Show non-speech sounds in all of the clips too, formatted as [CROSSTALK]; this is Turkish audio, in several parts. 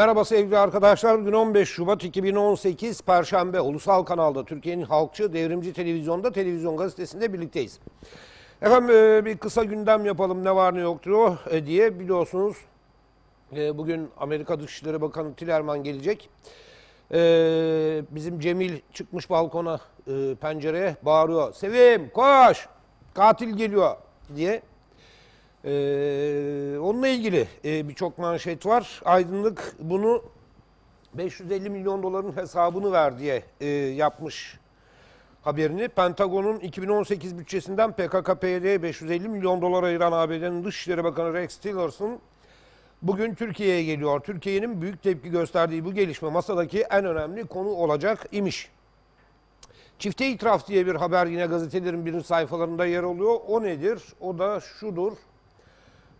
Merhaba sevgili arkadaşlar. Bugün 15 Şubat 2018 Perşembe Ulusal Kanal'da Türkiye'nin Halkçı Devrimci Televizyon'da Televizyon Gazetesi'nde birlikteyiz. Efendim e, bir kısa gündem yapalım ne var ne o e, diye biliyorsunuz. e, Bugün Amerika Dışişleri Bakanı Tillerman gelecek. Bizim Cemil çıkmış balkona pencereye bağırıyor. Sevim koş katil geliyor diye. Ee, onunla ilgili e, birçok manşet var. Aydınlık bunu 550 milyon doların hesabını ver diye e, yapmış haberini. Pentagon'un 2018 bütçesinden PKK-PYD'ye 550 milyon dolar ayıran ABD'nin Dışişleri Bakanı Rex Tillerson bugün Türkiye'ye geliyor. Türkiye'nin büyük tepki gösterdiği bu gelişme masadaki en önemli konu olacak imiş. Çifte itiraf diye bir haber yine gazetelerin birinci sayfalarında yer alıyor. O nedir? O da şudur.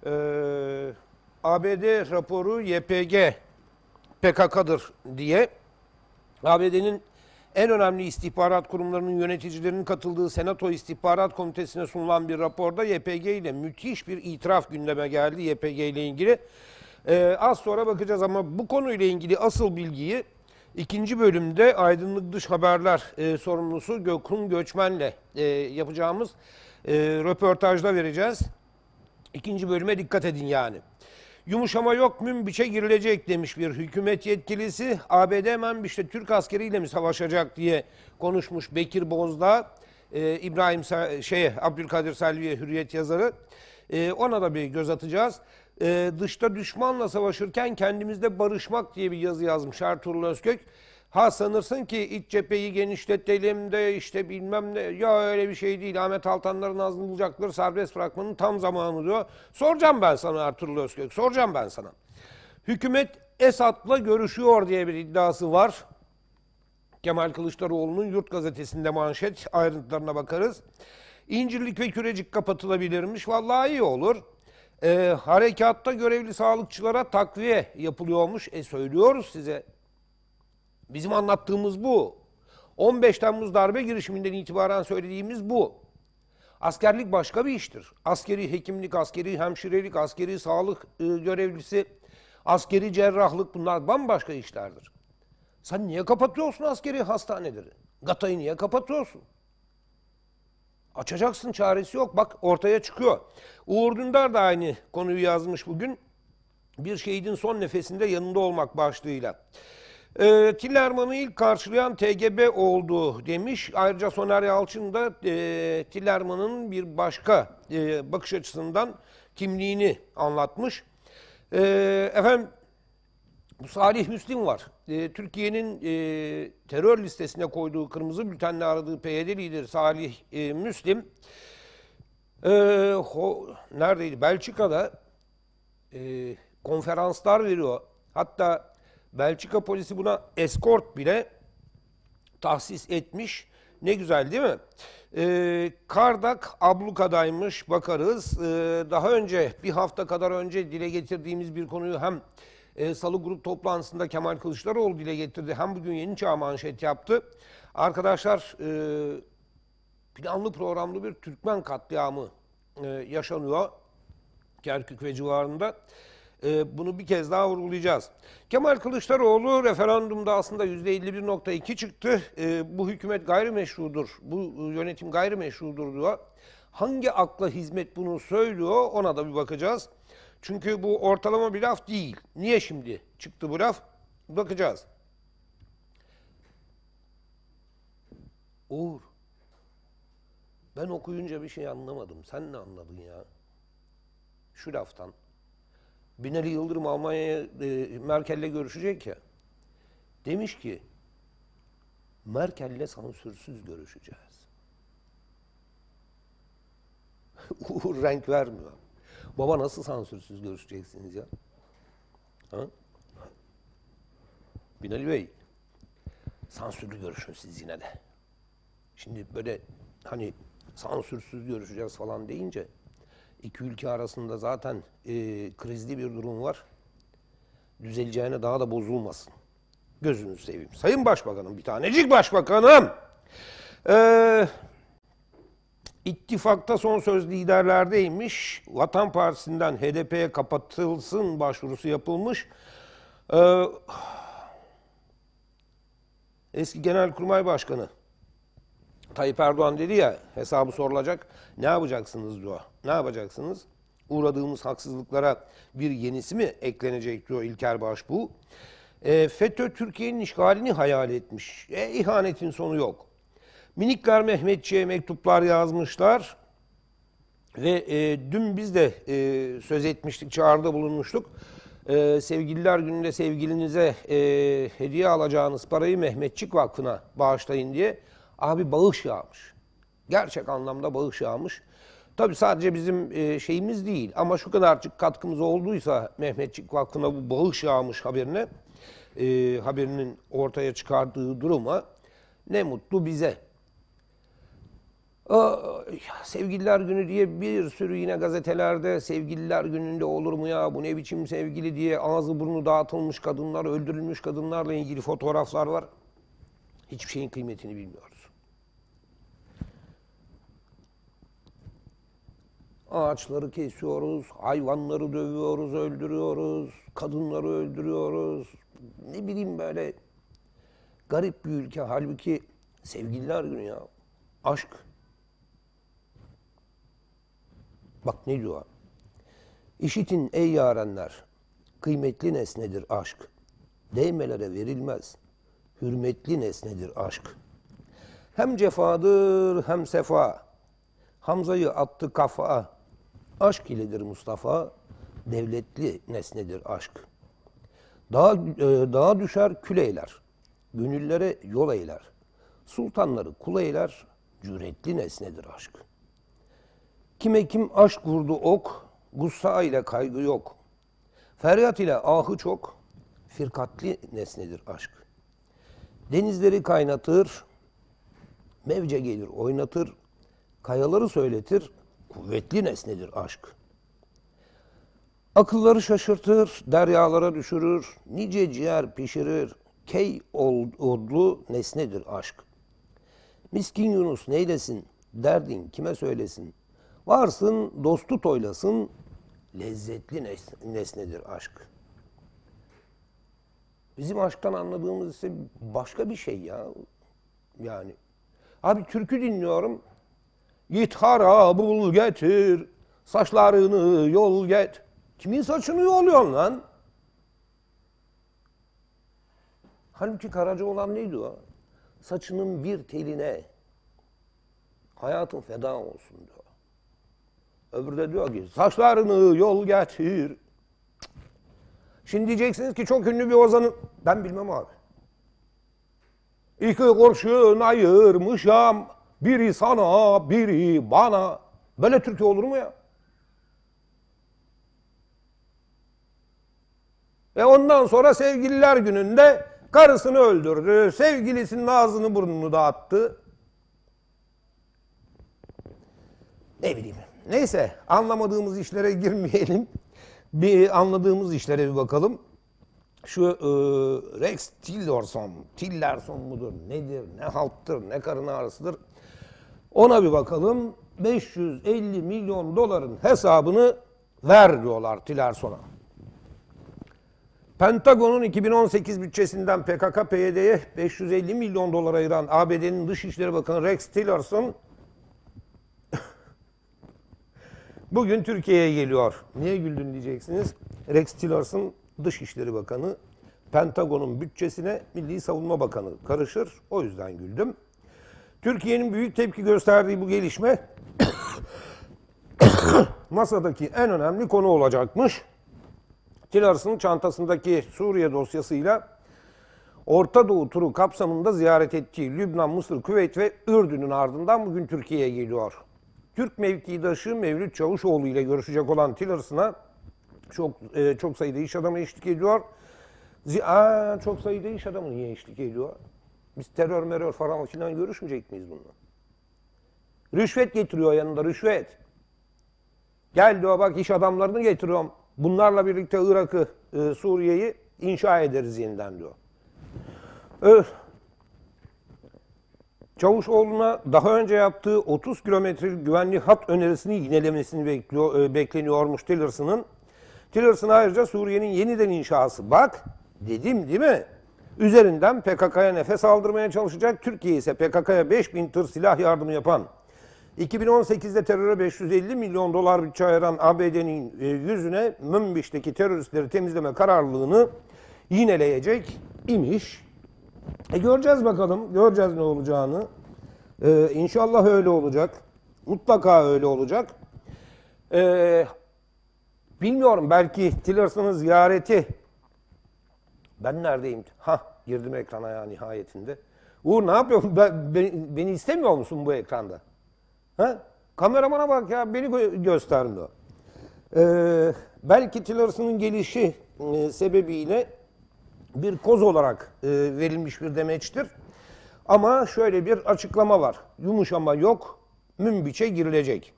Ee, ABD raporu YPG PKK'dır diye ABD'nin en önemli istihbarat kurumlarının yöneticilerinin katıldığı Senato İstihbarat Komitesi'ne sunulan bir raporda YPG ile müthiş bir itiraf gündeme geldi YPG ile ilgili. Ee, az sonra bakacağız ama bu konuyla ilgili asıl bilgiyi ikinci bölümde Aydınlık Dış Haberler e, sorumlusu Gökhan Göçmen'le e, yapacağımız e, röportajda vereceğiz. İkinci bölüme dikkat edin yani. Yumuşama yok Münbiç'e girilecek demiş bir hükümet yetkilisi. ABD hemen işte Türk askeriyle mi savaşacak diye konuşmuş Bekir Bozdağ. Ee, İbrahim Sa- şeye, Abdülkadir Selvi'ye hürriyet yazarı. Ee, ona da bir göz atacağız. Ee, dışta düşmanla savaşırken kendimizde barışmak diye bir yazı yazmış Ertuğrul Özkök. Ha sanırsın ki iç cepheyi genişletelim de işte bilmem ne. Ya öyle bir şey değil. Ahmet Altanların ağzını bulacakları serbest bırakmanın tam zamanı diyor. Soracağım ben sana Ertuğrul Özkök. Soracağım ben sana. Hükümet Esad'la görüşüyor diye bir iddiası var. Kemal Kılıçdaroğlu'nun Yurt Gazetesi'nde manşet ayrıntılarına bakarız. İncirlik ve Kürecik kapatılabilirmiş. Vallahi iyi olur. Ee, harekatta görevli sağlıkçılara takviye yapılıyormuş. E söylüyoruz size. Bizim anlattığımız bu. 15 Temmuz darbe girişiminden itibaren söylediğimiz bu. Askerlik başka bir iştir. Askeri hekimlik, askeri hemşirelik, askeri sağlık e, görevlisi, askeri cerrahlık bunlar bambaşka işlerdir. Sen niye kapatıyorsun askeri hastaneleri? Gatayı niye kapatıyorsun? Açacaksın çaresi yok. Bak ortaya çıkıyor. Uğur Dündar da aynı konuyu yazmış bugün. Bir şehidin son nefesinde yanında olmak başlığıyla. E, Tillerman'ı ilk karşılayan TGB oldu demiş. Ayrıca Soner Yalçın da e, Tillerman'ın bir başka e, bakış açısından kimliğini anlatmış. E, efendim Salih Müslim var. E, Türkiye'nin e, terör listesine koyduğu kırmızı bültenle aradığı PYD lideri Salih e, Müslim e, ho, neredeydi? Belçika'da e, konferanslar veriyor. Hatta Belçika polisi buna eskort bile tahsis etmiş. Ne güzel değil mi? Ee, Kardak ablukadaymış bakarız. Ee, daha önce bir hafta kadar önce dile getirdiğimiz bir konuyu hem e, Salı grup toplantısında Kemal Kılıçdaroğlu dile getirdi hem bugün Yeni Çağ manşet yaptı. Arkadaşlar e, planlı programlı bir Türkmen katliamı e, yaşanıyor Kerkük ve civarında. Ee, bunu bir kez daha vurgulayacağız. Kemal Kılıçdaroğlu referandumda aslında %51.2 çıktı. Ee, bu hükümet gayrimeşrudur, bu yönetim gayrimeşrudur diyor. Hangi akla hizmet bunu söylüyor ona da bir bakacağız. Çünkü bu ortalama bir laf değil. Niye şimdi çıktı bu laf? Bakacağız. Uğur, ben okuyunca bir şey anlamadım. Sen ne anladın ya? Şu laftan. Binali Yıldırım Almanya'ya e, Merkel'le görüşecek ya. Demiş ki Merkel'le sansürsüz görüşeceğiz. [LAUGHS] Uğur renk vermiyor. Baba nasıl sansürsüz görüşeceksiniz ya? Ha? Binali Bey, sansürlü görüşün siz yine de. Şimdi böyle hani sansürsüz görüşeceğiz falan deyince iki ülke arasında zaten e, krizli bir durum var. Düzeleceğine daha da bozulmasın. Gözünüzü seveyim. Sayın Başbakanım, bir tanecik başbakanım. Ee, ittifakta son söz liderlerdeymiş. Vatan Partisi'nden HDP'ye kapatılsın başvurusu yapılmış. Ee, eski Genelkurmay Başkanı Tayyip Erdoğan dedi ya hesabı sorulacak. Ne yapacaksınız diyor. Ne yapacaksınız? Uğradığımız haksızlıklara bir yenisi mi eklenecek diyor İlker Başbuğ. E, FETÖ Türkiye'nin işgalini hayal etmiş. E, ihanetin sonu yok. Minikler Mehmetçi'ye mektuplar yazmışlar. Ve e, dün biz de e, söz etmiştik, çağrıda bulunmuştuk. E, sevgililer gününde sevgilinize e, hediye alacağınız parayı Mehmetçik Vakfı'na bağışlayın diye. Abi bağış yağmış. Gerçek anlamda bağış yağmış. Tabii sadece bizim e, şeyimiz değil ama şu kadarcık katkımız olduysa Mehmetçik Vakfı'na bu bağış yağmış haberine, e, haberinin ortaya çıkardığı duruma ne mutlu bize. Sevgililer günü diye bir sürü yine gazetelerde sevgililer gününde olur mu ya bu ne biçim sevgili diye ağzı burnu dağıtılmış kadınlar, öldürülmüş kadınlarla ilgili fotoğraflar var. Hiçbir şeyin kıymetini bilmiyoruz. Ağaçları kesiyoruz, hayvanları dövüyoruz, öldürüyoruz, kadınları öldürüyoruz. Ne bileyim böyle garip bir ülke. Halbuki sevgililer günü ya. Aşk. Bak ne diyor? İşitin ey yarenler, kıymetli nesnedir aşk. Değmelere verilmez, hürmetli nesnedir aşk. Hem cefadır hem sefa, Hamza'yı attı kafa, aşk iledir Mustafa, devletli nesnedir aşk. Dağa, e, dağa düşer kül eyler, gönüllere yol eyler. Sultanları kul eyler, cüretli nesnedir aşk. Kime kim aşk vurdu ok, gussa ile kaygı yok. Feryat ile ahı çok, firkatli nesnedir aşk. Denizleri kaynatır, mevce gelir oynatır, kayaları söyletir, kuvvetli nesnedir aşk. Akılları şaşırtır, deryalara düşürür, nice ciğer pişirir, key odlu nesnedir aşk. Miskin Yunus neylesin, derdin kime söylesin, varsın dostu toylasın, lezzetli nes- nesnedir aşk. Bizim aşktan anladığımız ise başka bir şey ya. Yani. Abi türkü dinliyorum. Git hara bul getir, saçlarını yol get. Kimin saçını yoluyorsun lan? Halbuki Karaca olan neydi o? Saçının bir teline hayatın feda olsun diyor. Öbürü de diyor ki saçlarını yol getir. Şimdi diyeceksiniz ki çok ünlü bir ozanın... Ben bilmem abi. İki kurşun ayırmışam. Biri sana, biri bana. Böyle Türkiye olur mu ya? Ve ondan sonra sevgililer gününde karısını öldürdü. Sevgilisinin ağzını burnunu dağıttı. Ne bileyim. Neyse anlamadığımız işlere [LAUGHS] girmeyelim. Bir anladığımız işlere bir bakalım. Şu e, Rex Tillerson, Tillerson mudur, nedir, ne halttır, ne karın ağrısıdır. Ona bir bakalım. 550 milyon doların hesabını ver diyorlar Tillerson'a. Pentagon'un 2018 bütçesinden PKK-PYD'ye 550 milyon dolar ayıran ABD'nin Dışişleri Bakanı Rex Tillerson [LAUGHS] bugün Türkiye'ye geliyor. Niye güldün diyeceksiniz. Rex Tillerson Dışişleri Bakanı Pentagon'un bütçesine Milli Savunma Bakanı karışır. O yüzden güldüm. Türkiye'nin büyük tepki gösterdiği bu gelişme [COUGHS] masadaki en önemli konu olacakmış. Tillerson'ın çantasındaki Suriye dosyasıyla Orta Doğu turu kapsamında ziyaret ettiği Lübnan, Mısır, Küveyt ve Ürdün'ün ardından bugün Türkiye'ye geliyor. Türk mevkidaşı Mevlüt Çavuşoğlu ile görüşecek olan Tillerson'a çok e, çok sayıda iş adamı eşlik ediyor. Aa, çok sayıda iş adamı niye eşlik ediyor? Biz terör merör falan filan görüşmeyecek miyiz bununla? Rüşvet getiriyor yanında rüşvet. Gel diyor bak iş adamlarını getiriyorum. Bunlarla birlikte Irak'ı, e, Suriye'yi inşa ederiz yeniden diyor. Öf. Çavuşoğlu'na daha önce yaptığı 30 kilometrelik güvenli hat önerisini yinelemesini bekliyor, e, bekleniyormuş Tillerson'ın. Tillerson ayrıca Suriye'nin yeniden inşası. Bak Dedim değil mi? Üzerinden PKK'ya nefes aldırmaya çalışacak. Türkiye ise PKK'ya 5000 tır silah yardımı yapan 2018'de teröre 550 milyon dolar bütçe ayıran ABD'nin e, yüzüne Münbiş'teki teröristleri temizleme kararlılığını yineleyecek imiş. E göreceğiz bakalım. Göreceğiz ne olacağını. Ee, inşallah öyle olacak. Mutlaka öyle olacak. Ee, bilmiyorum belki Tillerson'ın ziyareti. Ben neredeyim? Ha girdim ekrana ya nihayetinde. Uğur ne yapıyorsun? Ben, beni, beni istemiyor musun bu ekranda? Ha? Kameramana bak ya beni gö- göstermiyor. Ee, belki Tillerson'ın gelişi e, sebebiyle bir koz olarak e, verilmiş bir demeçtir. Ama şöyle bir açıklama var. Yumuşama yok, münbiçe girilecek.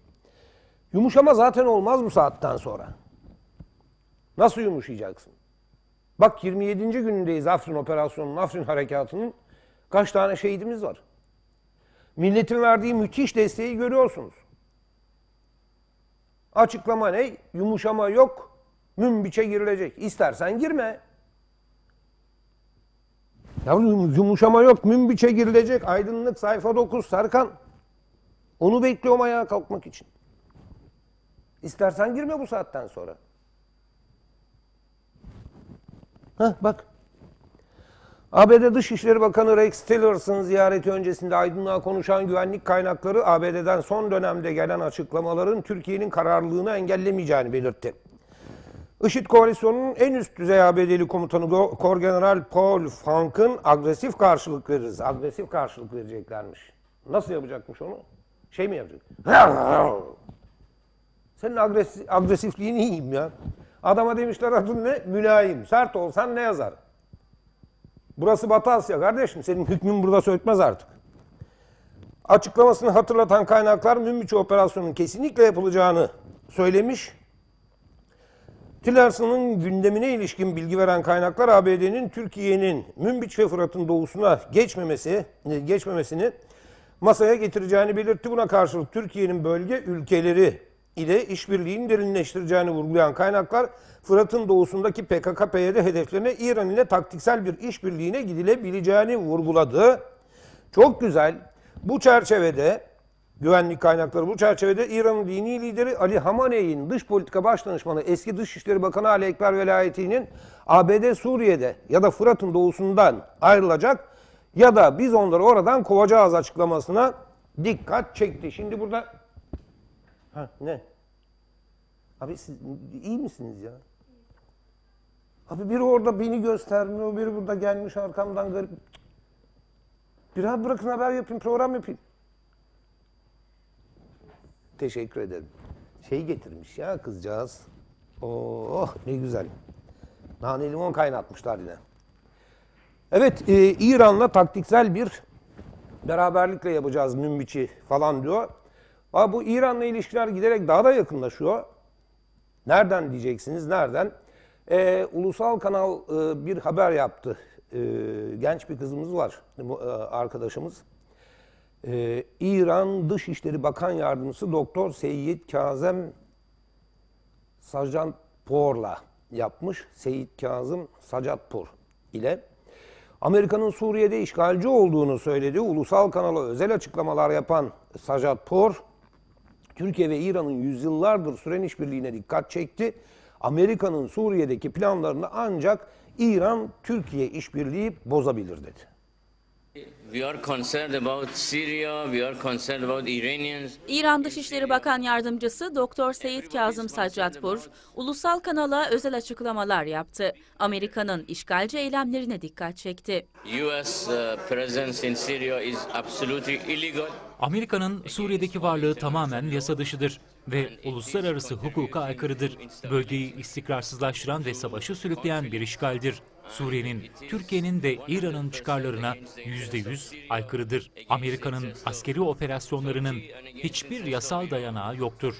Yumuşama zaten olmaz bu saatten sonra. Nasıl yumuşayacaksın? Bak 27. günündeyiz Afrin operasyonunun, Afrin harekatının. Kaç tane şehidimiz var? Milletin verdiği müthiş desteği görüyorsunuz. Açıklama ne? Yumuşama yok, münbiçe girilecek. İstersen girme. Yavrum yumuşama yok, münbiçe girilecek. Aydınlık sayfa 9 Serkan. Onu bekliyorum ayağa kalkmak için. İstersen girme bu saatten sonra. Heh bak. ABD Dışişleri Bakanı Rex Tillerson ziyareti öncesinde aydınlığa konuşan güvenlik kaynakları ABD'den son dönemde gelen açıklamaların Türkiye'nin kararlılığını engellemeyeceğini belirtti. IŞİD koalisyonunun en üst düzey ABD'li komutanı Go- Korgeneral Paul Frank'ın agresif karşılık veririz. Agresif karşılık vereceklermiş. Nasıl yapacakmış onu? Şey mi yapacak? [LAUGHS] Senin agresif, agresifliğini yiyeyim ya. Adama demişler adın ne? Mülayim. Sert olsan ne yazar? Burası Batı Asya kardeşim. Senin hükmün burada sökmez artık. Açıklamasını hatırlatan kaynaklar Münbiç operasyonunun kesinlikle yapılacağını söylemiş. Tillerson'ın gündemine ilişkin bilgi veren kaynaklar ABD'nin Türkiye'nin Münbiç ve Fırat'ın doğusuna geçmemesi, geçmemesini masaya getireceğini belirtti. Buna karşılık Türkiye'nin bölge ülkeleri ile işbirliğini derinleştireceğini vurgulayan kaynaklar Fırat'ın doğusundaki PKK-PYD hedeflerine İran ile taktiksel bir işbirliğine gidilebileceğini vurguladı. Çok güzel. Bu çerçevede güvenlik kaynakları bu çerçevede İran'ın dini lideri Ali Hamaney'in dış politika başdanışmanı eski Dışişleri Bakanı Ali Ekber Velayeti'nin ABD Suriye'de ya da Fırat'ın doğusundan ayrılacak ya da biz onları oradan kovacağız açıklamasına dikkat çekti. Şimdi burada ha ne? Abi siz iyi misiniz ya? Abi biri orada beni göstermiyor, biri burada gelmiş arkamdan garip. Bir rahat bırakın haber yapayım, program yapayım. Teşekkür ederim. Şey getirmiş ya kızcağız. Oh ne güzel. Nane limon kaynatmışlar yine. Evet e, İran'la taktiksel bir beraberlikle yapacağız Münbiç'i falan diyor. Ama bu İran'la ilişkiler giderek daha da yakınlaşıyor. Nereden diyeceksiniz, nereden? E, ulusal kanal e, bir haber yaptı. E, genç bir kızımız var, e, arkadaşımız. Ee, İran Dışişleri Bakan Yardımcısı Doktor Seyyid Kazem Sajatpor'la yapmış. Seyyid Kazım Sajatpor ile Amerika'nın Suriye'de işgalci olduğunu söyledi. Ulusal kanala özel açıklamalar yapan Sajatpor, Türkiye ve İran'ın yüzyıllardır süren işbirliğine dikkat çekti. Amerika'nın Suriye'deki planlarını ancak İran Türkiye işbirliği bozabilir dedi. We are concerned about Syria, we are concerned about Iranians. İran Dışişleri Bakan Yardımcısı Doktor Seyit Kazım Saccatpur, ulusal kanala özel açıklamalar yaptı. Amerika'nın işgalci eylemlerine dikkat çekti. US uh, presence in Syria is absolutely illegal. Amerika'nın Suriye'deki varlığı tamamen yasa dışıdır ve uluslararası hukuka aykırıdır. Bölgeyi istikrarsızlaştıran ve savaşı sürükleyen bir işgaldir. Suriye'nin, Türkiye'nin ve İran'ın çıkarlarına yüzde yüz aykırıdır. Amerika'nın askeri operasyonlarının hiçbir yasal dayanağı yoktur.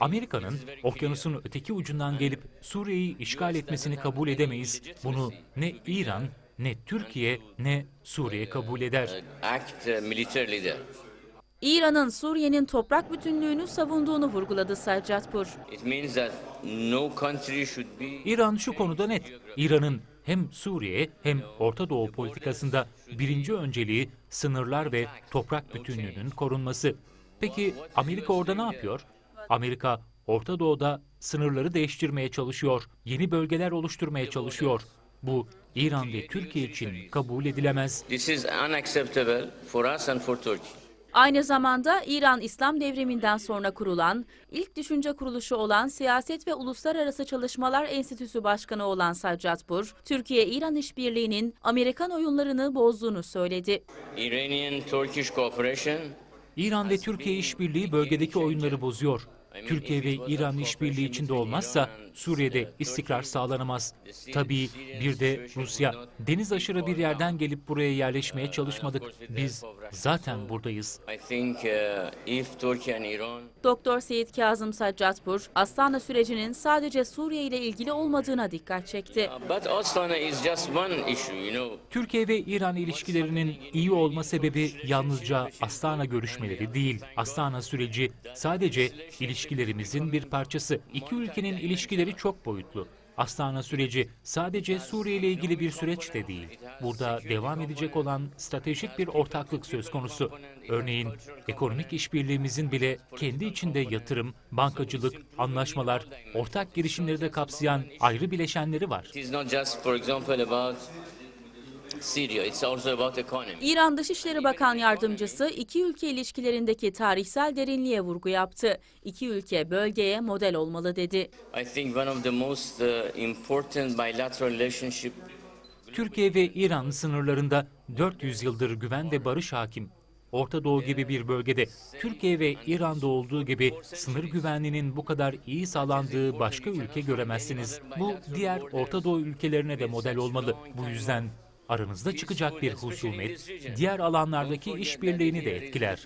Amerika'nın okyanusun öteki ucundan gelip Suriye'yi işgal etmesini kabul edemeyiz. Bunu ne İran, ne Türkiye, ne Suriye kabul eder. Uh. İran'ın Suriye'nin toprak bütünlüğünü savunduğunu vurguladı be İran şu konuda net. İran'ın hem Suriye hem Orta Doğu politikasında birinci önceliği sınırlar ve toprak bütünlüğünün korunması. Peki Amerika orada ne yapıyor? Amerika Orta Doğu'da sınırları değiştirmeye çalışıyor, yeni bölgeler oluşturmaya çalışıyor. Bu İran ve Türkiye için kabul edilemez. This is unacceptable for us and for Turkey. Aynı zamanda İran İslam devriminden sonra kurulan, ilk düşünce kuruluşu olan Siyaset ve Uluslararası Çalışmalar Enstitüsü Başkanı olan Saccatpur, Türkiye-İran işbirliğinin Amerikan oyunlarını bozduğunu söyledi. İran ve Türkiye işbirliği bölgedeki oyunları bozuyor. Türkiye ve İran işbirliği içinde olmazsa Suriye'de istikrar sağlanamaz. Tabii bir de Rusya deniz aşırı bir yerden gelip buraya yerleşmeye çalışmadık. Biz zaten buradayız. Doktor Seyit Kazım Saccatpur, Astana sürecinin sadece Suriye ile ilgili olmadığına dikkat çekti. Türkiye ve İran ilişkilerinin iyi olma sebebi yalnızca Astana görüşmeleri değil. Astana süreci sadece ilişkilerimizin bir parçası. İki ülkenin ilişkileri çok boyutlu. Astana süreci sadece Suriye ile ilgili bir süreç de değil. Burada devam edecek olan stratejik bir ortaklık söz konusu. Örneğin ekonomik işbirliğimizin bile kendi içinde yatırım, bankacılık, anlaşmalar, ortak girişimleri de kapsayan ayrı bileşenleri var. İran Dışişleri Bakan Yardımcısı iki ülke ilişkilerindeki tarihsel derinliğe vurgu yaptı. İki ülke bölgeye model olmalı dedi. I think one of the most important bilateral relationship Türkiye ve İran sınırlarında 400 yıldır güven ve barış hakim. Orta Doğu gibi bir bölgede Türkiye ve İran'da olduğu gibi sınır güvenliğinin bu kadar iyi sağlandığı başka ülke göremezsiniz. Bu diğer Orta Doğu ülkelerine de model olmalı. Bu yüzden aranızda çıkacak bir husumet diğer alanlardaki işbirliğini de etkiler.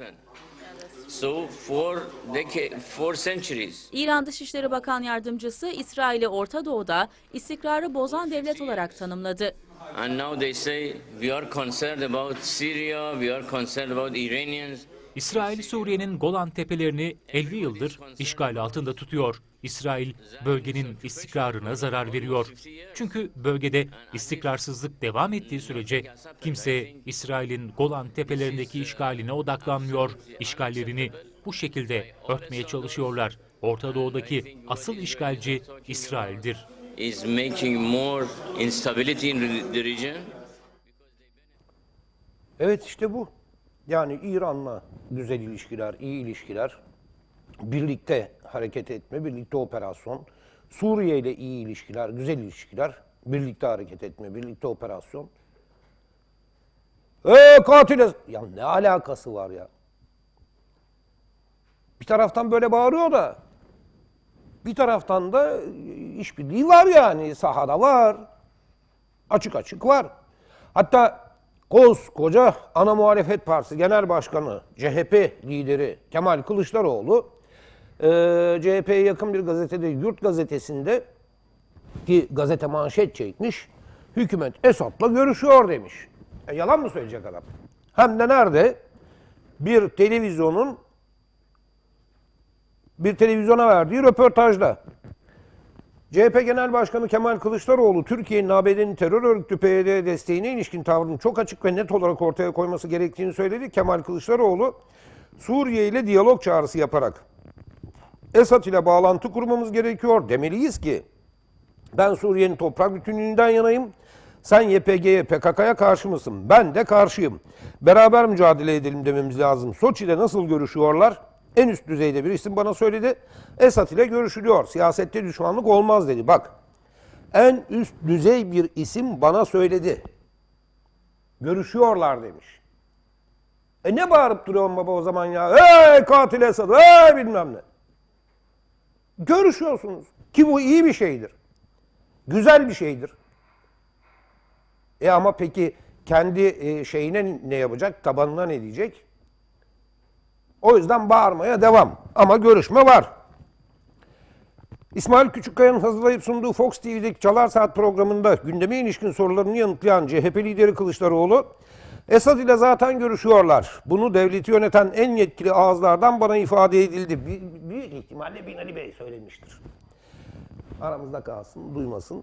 So for decade, for centuries, İran Dışişleri Bakan Yardımcısı İsrail'i Orta Doğu'da istikrarı bozan devlet olarak tanımladı. and now they say we are concerned about Syria, we are concerned about Iranians. İsrail Suriye'nin Golan Tepelerini 50 yıldır işgal altında tutuyor. İsrail bölgenin istikrarına zarar veriyor. Çünkü bölgede istikrarsızlık devam ettiği sürece kimse İsrail'in Golan Tepelerindeki işgaline odaklanmıyor. İşgallerini bu şekilde örtmeye çalışıyorlar. Orta Doğu'daki asıl işgalci İsrail'dir. Evet işte bu. Yani İran'la güzel ilişkiler, iyi ilişkiler, birlikte hareket etme, birlikte operasyon. Suriye ile iyi ilişkiler, güzel ilişkiler, birlikte hareket etme, birlikte operasyon. Eee katile... Ya ne alakası var ya? Bir taraftan böyle bağırıyor da bir taraftan da işbirliği var yani sahada var. Açık açık var. Hatta koskoca ana muhalefet partisi genel başkanı CHP lideri Kemal Kılıçdaroğlu e, CHP'ye yakın bir gazetede Yurt gazetesinde ki gazete manşet çekmiş hükümet Esad'la görüşüyor demiş. E, yalan mı söyleyecek adam? Hem de nerede? Bir televizyonun bir televizyona verdiği röportajda. CHP Genel Başkanı Kemal Kılıçdaroğlu, Türkiye'nin ABD'nin terör örgütü PYD desteğine ilişkin tavrını çok açık ve net olarak ortaya koyması gerektiğini söyledi. Kemal Kılıçdaroğlu, Suriye ile diyalog çağrısı yaparak Esad ile bağlantı kurmamız gerekiyor demeliyiz ki ben Suriye'nin toprak bütünlüğünden yanayım. Sen YPG'ye, PKK'ya karşı mısın? Ben de karşıyım. Beraber mücadele edelim dememiz lazım. Soçi'de nasıl görüşüyorlar? En üst düzeyde bir isim bana söyledi. Esad ile görüşülüyor. Siyasette düşmanlık olmaz dedi. Bak en üst düzey bir isim bana söyledi. Görüşüyorlar demiş. E ne bağırıp duruyorsun baba o zaman ya? Hey katil Esad, hey bilmem ne. Görüşüyorsunuz. Ki bu iyi bir şeydir. Güzel bir şeydir. E ama peki kendi e, şeyine ne yapacak? Tabanına ne diyecek? O yüzden bağırmaya devam. Ama görüşme var. İsmail Küçükkaya'nın hazırlayıp sunduğu Fox TV'deki Çalar Saat programında gündeme ilişkin sorularını yanıtlayan CHP lideri Kılıçdaroğlu, Esad ile zaten görüşüyorlar. Bunu devleti yöneten en yetkili ağızlardan bana ifade edildi. Büyük ihtimalle Binali Bey söylemiştir. Aramızda kalsın, duymasın.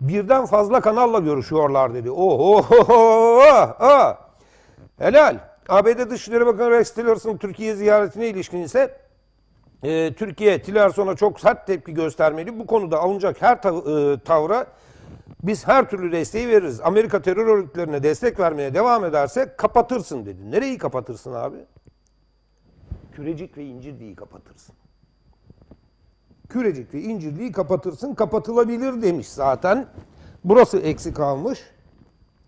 birden fazla kanalla görüşüyorlar dedi. Oho, oh, helal. ABD Dışişleri Bakanı Rex Tillerson Türkiye ziyaretine ilişkin ise e, Türkiye Tillerson'a çok sert tepki göstermeli. Bu konuda alınacak her tav- e, tavra biz her türlü desteği veririz. Amerika terör örgütlerine destek vermeye devam ederse kapatırsın dedi. Nereyi kapatırsın abi? Kürecik ve İncirli'yi kapatırsın. Kürecik ve İncirli'yi kapatırsın. Kapatılabilir demiş zaten. Burası eksik kalmış.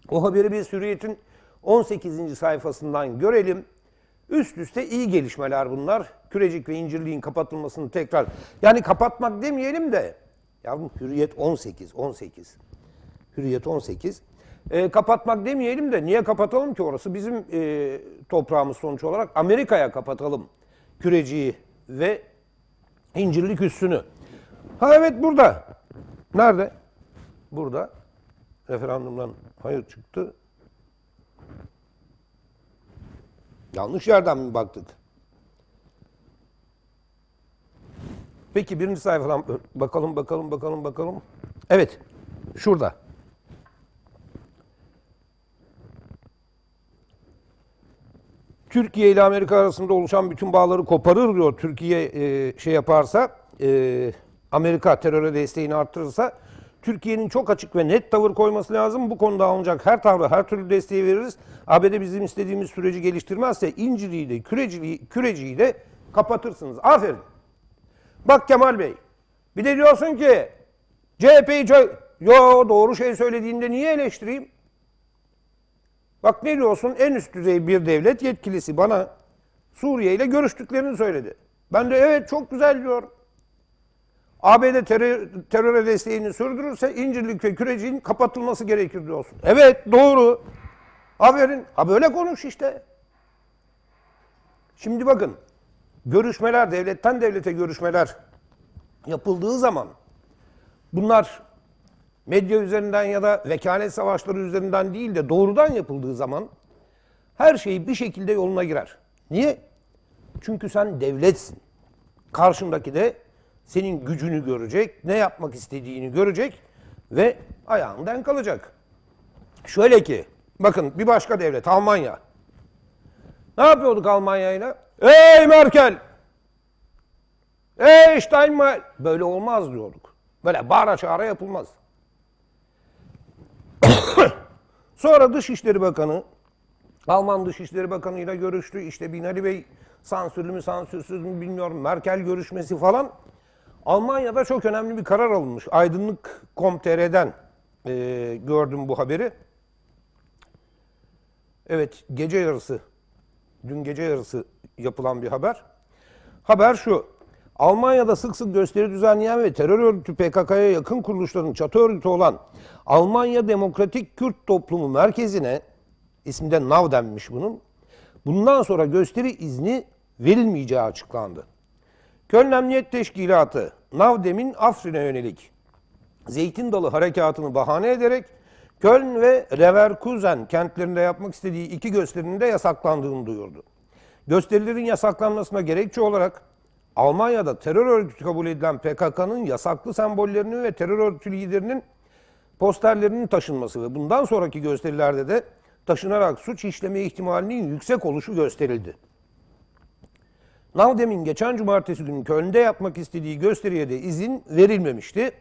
O haberi biz Hürriyet'in 18. sayfasından görelim. Üst üste iyi gelişmeler bunlar. Kürecik ve İncirliğin kapatılmasını tekrar... Yani kapatmak demeyelim de... Yavrum Hürriyet 18, 18. Hürriyet 18. Ee, kapatmak demeyelim de niye kapatalım ki orası? Bizim e, toprağımız sonuç olarak Amerika'ya kapatalım Küreciği ve İncirlik üssünü. Ha evet burada. Nerede? Burada. Referandumdan hayır çıktı. Yanlış yerden mi baktık? Peki birinci sayfadan bakalım bakalım bakalım bakalım. Evet. Şurada. Türkiye ile Amerika arasında oluşan bütün bağları koparır diyor. Türkiye e, şey yaparsa, e, Amerika teröre desteğini arttırırsa, Türkiye'nin çok açık ve net tavır koyması lazım. Bu konuda alınacak her tavrı, her türlü desteği veririz. ABD bizim istediğimiz süreci geliştirmezse inciriyi de, küreciliği, küreciyi de kapatırsınız. Aferin. Bak Kemal Bey, bir de diyorsun ki CHP'yi. Yo doğru şey söylediğinde niye eleştireyim? Bak ne diyorsun? En üst düzey bir devlet yetkilisi bana Suriye ile görüştüklerini söyledi. Ben de evet çok güzel diyor. ABD terör, teröre desteğini sürdürürse İncirlik ve Kürecik'in kapatılması gerekir diyorsun. Evet doğru. Aferin. Ha böyle konuş işte. Şimdi bakın görüşmeler, devletten devlete görüşmeler yapıldığı zaman bunlar medya üzerinden ya da vekalet savaşları üzerinden değil de doğrudan yapıldığı zaman her şey bir şekilde yoluna girer. Niye? Çünkü sen devletsin. Karşındaki de senin gücünü görecek, ne yapmak istediğini görecek ve ayağından kalacak. Şöyle ki, bakın bir başka devlet Almanya. Ne yapıyorduk Almanya'yla? Ey Merkel! Ey Steinmeier! Böyle olmaz diyorduk. Böyle bağıra çağıra yapılmaz. Sonra Dışişleri Bakanı, Alman Dışişleri Bakanı ile görüştü. İşte Binali Bey sansürlü mü sansürsüz mü bilmiyorum. Merkel görüşmesi falan. Almanya'da çok önemli bir karar alınmış. Aydınlık.com.tr'den e, gördüm bu haberi. Evet, gece yarısı, dün gece yarısı yapılan bir haber. Haber şu, Almanya'da sık sık gösteri düzenleyen ve terör örgütü PKK'ya yakın kuruluşların çatı örgütü olan Almanya Demokratik Kürt Toplumu Merkezi'ne, isminde NAV denmiş bunun, bundan sonra gösteri izni verilmeyeceği açıklandı. Köln Emniyet Teşkilatı, NAVDEM'in Afrin'e yönelik Zeytin Dalı harekatını bahane ederek Köln ve Leverkusen kentlerinde yapmak istediği iki gösterinin de yasaklandığını duyurdu. Gösterilerin yasaklanmasına gerekçe olarak Almanya'da terör örgütü kabul edilen PKK'nın yasaklı sembollerinin ve terör örgütü liderinin posterlerinin taşınması ve bundan sonraki gösterilerde de taşınarak suç işleme ihtimalinin yüksek oluşu gösterildi. Navdem'in geçen cumartesi günü Köln'de yapmak istediği gösteriye de izin verilmemişti.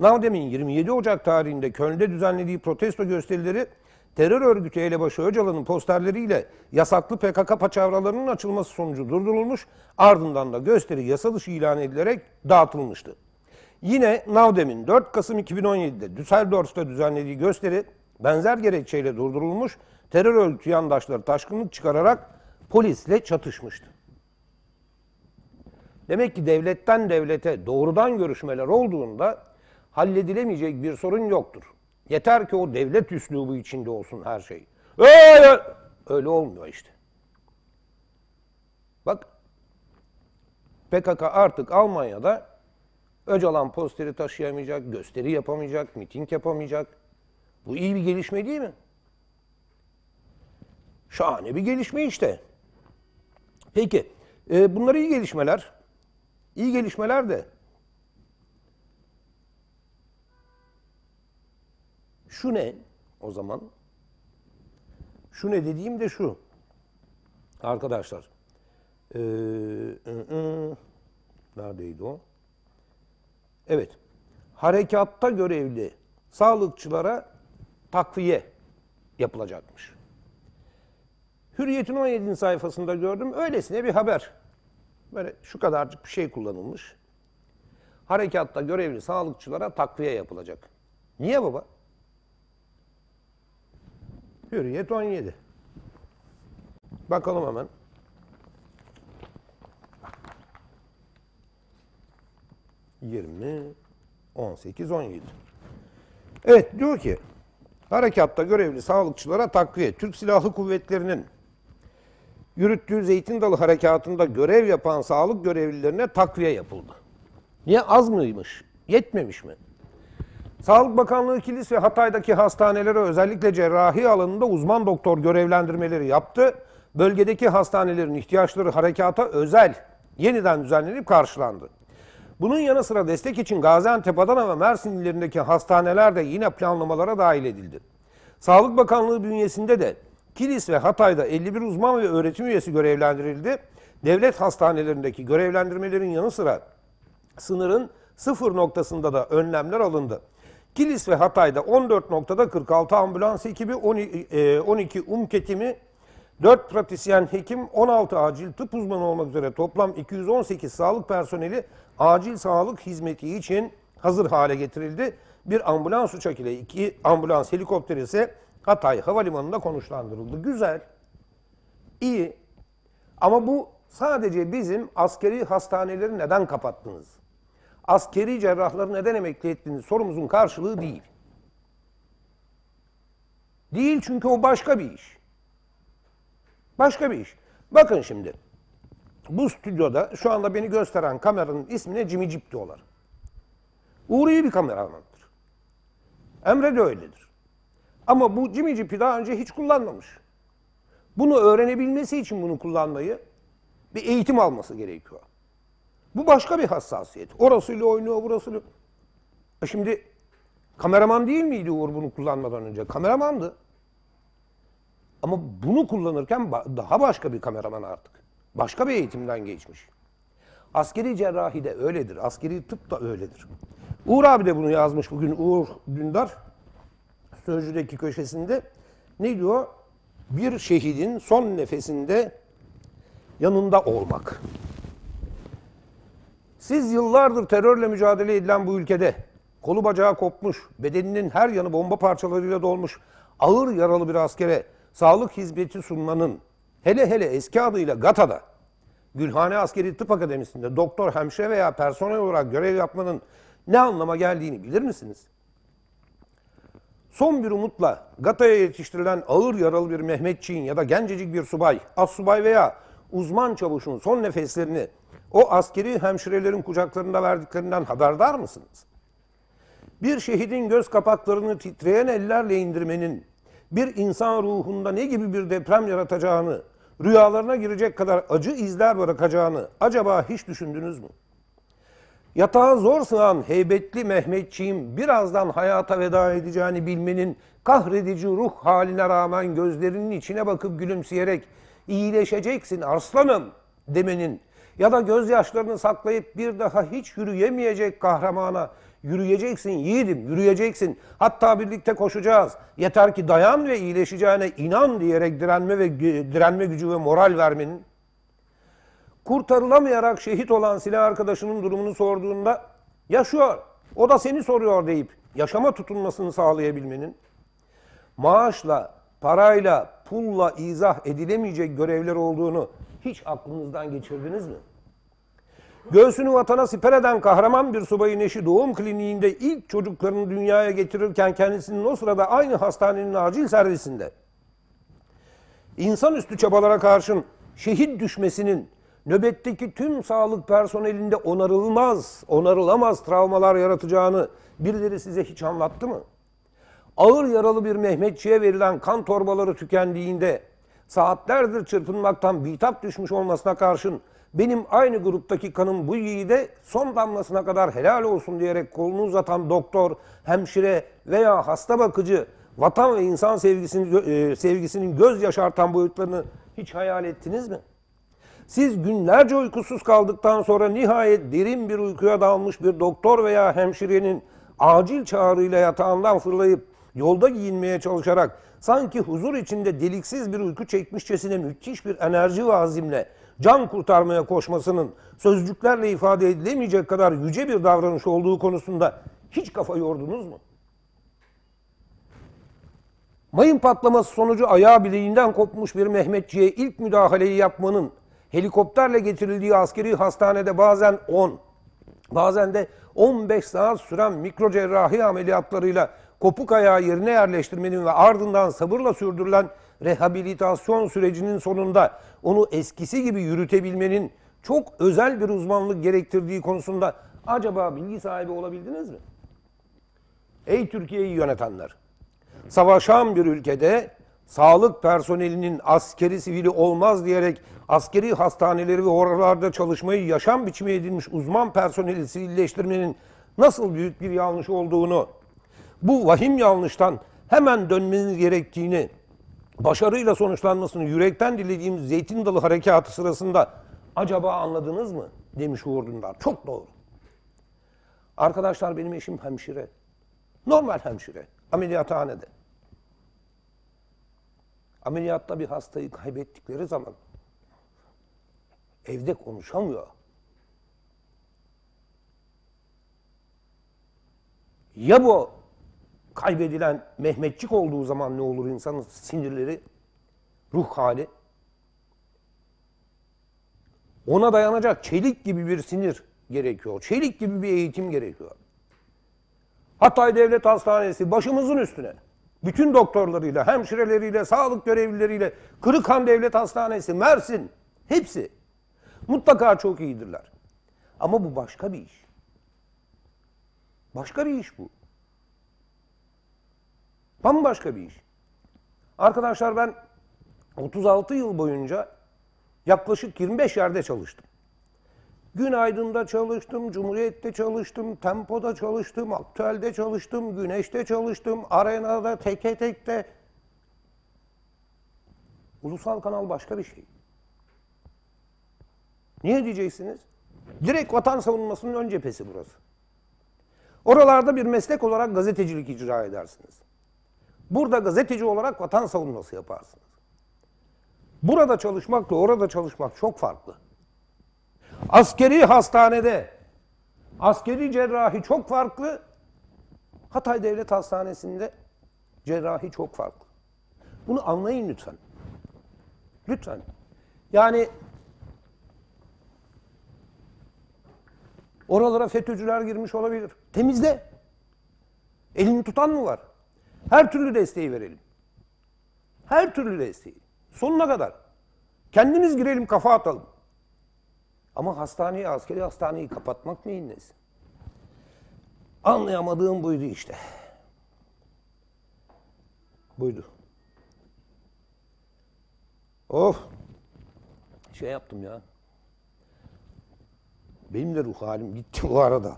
Navdem'in 27 Ocak tarihinde Köln'de düzenlediği protesto gösterileri terör örgütü elebaşı Öcalan'ın posterleriyle yasaklı PKK paçavralarının açılması sonucu durdurulmuş, ardından da gösteri yasa dışı ilan edilerek dağıtılmıştı. Yine Navdem'in 4 Kasım 2017'de Düsseldorf'ta düzenlediği gösteri benzer gerekçeyle durdurulmuş, terör örgütü yandaşları taşkınlık çıkararak polisle çatışmıştı. Demek ki devletten devlete doğrudan görüşmeler olduğunda halledilemeyecek bir sorun yoktur. Yeter ki o devlet üslubu içinde olsun her şey. Öyle, öyle olmuyor işte. Bak PKK artık Almanya'da Öcalan posteri taşıyamayacak, gösteri yapamayacak, miting yapamayacak. Bu iyi bir gelişme değil mi? Şahane bir gelişme işte. Peki, e, bunlar iyi gelişmeler. İyi gelişmeler de Şu ne o zaman? Şu ne dediğim de şu. Arkadaşlar. Ee, ı, ı, neredeydi o? Evet. Harekatta görevli sağlıkçılara takviye yapılacakmış. Hürriyet'in 17. sayfasında gördüm. Öylesine bir haber. Böyle şu kadarcık bir şey kullanılmış. Harekatta görevli sağlıkçılara takviye yapılacak. Niye baba? Hürriyet 17. Bakalım hemen. Yirmi, on sekiz, on yedi. Evet diyor ki harekatta görevli sağlıkçılara takviye. Türk Silahlı Kuvvetleri'nin yürüttüğü Zeytin Dalı Harekatı'nda görev yapan sağlık görevlilerine takviye yapıldı. Niye az mıymış? Yetmemiş mi? Sağlık Bakanlığı Kilis ve Hatay'daki hastanelere özellikle cerrahi alanında uzman doktor görevlendirmeleri yaptı. Bölgedeki hastanelerin ihtiyaçları harekata özel yeniden düzenlenip karşılandı. Bunun yanı sıra destek için Gaziantep, Adana ve Mersin illerindeki hastaneler de yine planlamalara dahil edildi. Sağlık Bakanlığı bünyesinde de Kilis ve Hatay'da 51 uzman ve öğretim üyesi görevlendirildi. Devlet hastanelerindeki görevlendirmelerin yanı sıra sınırın sıfır noktasında da önlemler alındı. Kilis ve Hatay'da 14 noktada 46 ambulans ekibi, 12 e, 12 umketimi, 4 pratisyen hekim, 16 acil tıp uzmanı olmak üzere toplam 218 sağlık personeli acil sağlık hizmeti için hazır hale getirildi. Bir ambulans uçak ile iki ambulans helikopter ise Hatay Havalimanı'nda konuşlandırıldı. Güzel, iyi ama bu sadece bizim askeri hastaneleri neden kapattınız? Askeri cerrahları neden emekli ettiniz sorumuzun karşılığı değil. Değil çünkü o başka bir iş. Başka bir iş. Bakın şimdi. Bu stüdyoda şu anda beni gösteren kameranın ismine Jimmy Jeep diyorlar. Uğur iyi bir kameramandır. Emre de öyledir. Ama bu Jimmy Jeep'i daha önce hiç kullanmamış. Bunu öğrenebilmesi için bunu kullanmayı bir eğitim alması gerekiyor. Bu başka bir hassasiyet. Orasıyla oynuyor, burasıyla... E şimdi kameraman değil miydi Uğur bunu kullanmadan önce? Kameramandı. Ama bunu kullanırken daha başka bir kameraman artık. Başka bir eğitimden geçmiş. Askeri cerrahi de öyledir. Askeri tıp da öyledir. Uğur abi de bunu yazmış bugün Uğur Dündar. Sözcü'deki köşesinde. Ne diyor? Bir şehidin son nefesinde yanında olmak. Siz yıllardır terörle mücadele edilen bu ülkede kolu bacağı kopmuş, bedeninin her yanı bomba parçalarıyla dolmuş, ağır yaralı bir askere sağlık hizmeti sunmanın hele hele eski adıyla GATA'da Gülhane Askeri Tıp Akademisi'nde doktor, hemşire veya personel olarak görev yapmanın ne anlama geldiğini bilir misiniz? Son bir umutla GATA'ya yetiştirilen ağır yaralı bir Mehmetçiğin ya da gencecik bir subay, assubay veya uzman çavuşun son nefeslerini o askeri hemşirelerin kucaklarında verdiklerinden haberdar mısınız? Bir şehidin göz kapaklarını titreyen ellerle indirmenin bir insan ruhunda ne gibi bir deprem yaratacağını, rüyalarına girecek kadar acı izler bırakacağını acaba hiç düşündünüz mü? Yatağa zor sığan heybetli Mehmetçiğim birazdan hayata veda edeceğini bilmenin kahredici ruh haline rağmen gözlerinin içine bakıp gülümseyerek iyileşeceksin arslanım demenin ya da gözyaşlarını saklayıp bir daha hiç yürüyemeyecek kahramana yürüyeceksin yiğidim yürüyeceksin. Hatta birlikte koşacağız. Yeter ki dayan ve iyileşeceğine inan diyerek direnme ve direnme gücü ve moral vermenin kurtarılamayarak şehit olan silah arkadaşının durumunu sorduğunda yaşıyor, o da seni soruyor. deyip yaşama tutunmasını sağlayabilmenin, maaşla, parayla, pulla izah edilemeyecek görevler olduğunu hiç aklınızdan geçirdiniz mi? Göğsünü vatana siper eden kahraman bir subayın eşi doğum kliniğinde ilk çocuklarını dünyaya getirirken kendisinin o sırada aynı hastanenin acil servisinde insanüstü çabalara karşın şehit düşmesinin nöbetteki tüm sağlık personelinde onarılmaz, onarılamaz travmalar yaratacağını birileri size hiç anlattı mı? Ağır yaralı bir Mehmetçiğe verilen kan torbaları tükendiğinde saatlerdir çırpınmaktan bitap düşmüş olmasına karşın Benim aynı gruptaki kanım bu yiğide son damlasına kadar helal olsun diyerek kolunu uzatan doktor, hemşire veya hasta bakıcı vatan ve insan sevgisini, e, sevgisinin göz yaşartan boyutlarını hiç hayal ettiniz mi? Siz günlerce uykusuz kaldıktan sonra nihayet derin bir uykuya dalmış bir doktor veya hemşirenin acil çağrıyla yatağından fırlayıp yolda giyinmeye çalışarak sanki huzur içinde deliksiz bir uyku çekmişçesine müthiş bir enerji ve azimle can kurtarmaya koşmasının sözcüklerle ifade edilemeyecek kadar yüce bir davranış olduğu konusunda hiç kafa yordunuz mu? Mayın patlaması sonucu ayağı bileğinden kopmuş bir Mehmetçiğe ilk müdahaleyi yapmanın helikopterle getirildiği askeri hastanede bazen 10, bazen de 15 saat süren mikro cerrahi ameliyatlarıyla kopuk ayağı yerine yerleştirmenin ve ardından sabırla sürdürülen rehabilitasyon sürecinin sonunda onu eskisi gibi yürütebilmenin çok özel bir uzmanlık gerektirdiği konusunda acaba bilgi sahibi olabildiniz mi? Ey Türkiye'yi yönetenler! Savaşan bir ülkede sağlık personelinin askeri sivili olmaz diyerek askeri hastaneleri ve oralarda çalışmayı yaşam biçimi edilmiş uzman personeli sivilleştirmenin nasıl büyük bir yanlış olduğunu, bu vahim yanlıştan hemen dönmeniz gerektiğini, başarıyla sonuçlanmasını yürekten dilediğimiz Zeytin Dalı Harekatı sırasında acaba anladınız mı? demiş Uğur Dündar. Çok doğru. Arkadaşlar benim eşim hemşire. Normal hemşire. Ameliyathanede. Ameliyatta bir hastayı kaybettikleri zaman evde konuşamıyor. Ya bu kaybedilen Mehmetçik olduğu zaman ne olur insanın sinirleri, ruh hali? Ona dayanacak çelik gibi bir sinir gerekiyor. Çelik gibi bir eğitim gerekiyor. Hatay Devlet Hastanesi başımızın üstüne. Bütün doktorlarıyla, hemşireleriyle, sağlık görevlileriyle, Kırıkhan Devlet Hastanesi, Mersin, hepsi. Mutlaka çok iyidirler. Ama bu başka bir iş. Başka bir iş bu. Bambaşka bir iş. Arkadaşlar ben 36 yıl boyunca yaklaşık 25 yerde çalıştım. Günaydın'da çalıştım, Cumhuriyet'te çalıştım, Tempo'da çalıştım, Aktüel'de çalıştım, Güneş'te çalıştım, Arena'da, Teke Tek'te. Ulusal kanal başka bir şey. Niye diyeceksiniz? Direkt vatan savunmasının ön cephesi burası. Oralarda bir meslek olarak gazetecilik icra edersiniz. Burada gazeteci olarak vatan savunması yaparsınız. Burada çalışmakla orada çalışmak çok farklı. Askeri hastanede askeri cerrahi çok farklı. Hatay Devlet Hastanesi'nde cerrahi çok farklı. Bunu anlayın lütfen. Lütfen. Yani oralara FETÖ'cüler girmiş olabilir. Temizle. Elini tutan mı var? Her türlü desteği verelim. Her türlü desteği. Sonuna kadar. Kendimiz girelim kafa atalım. Ama hastaneyi, askeri hastaneyi kapatmak neyin nesi? Anlayamadığım buydu işte. Buydu. Of. Şey yaptım ya. Benim de ruh halim gitti bu arada.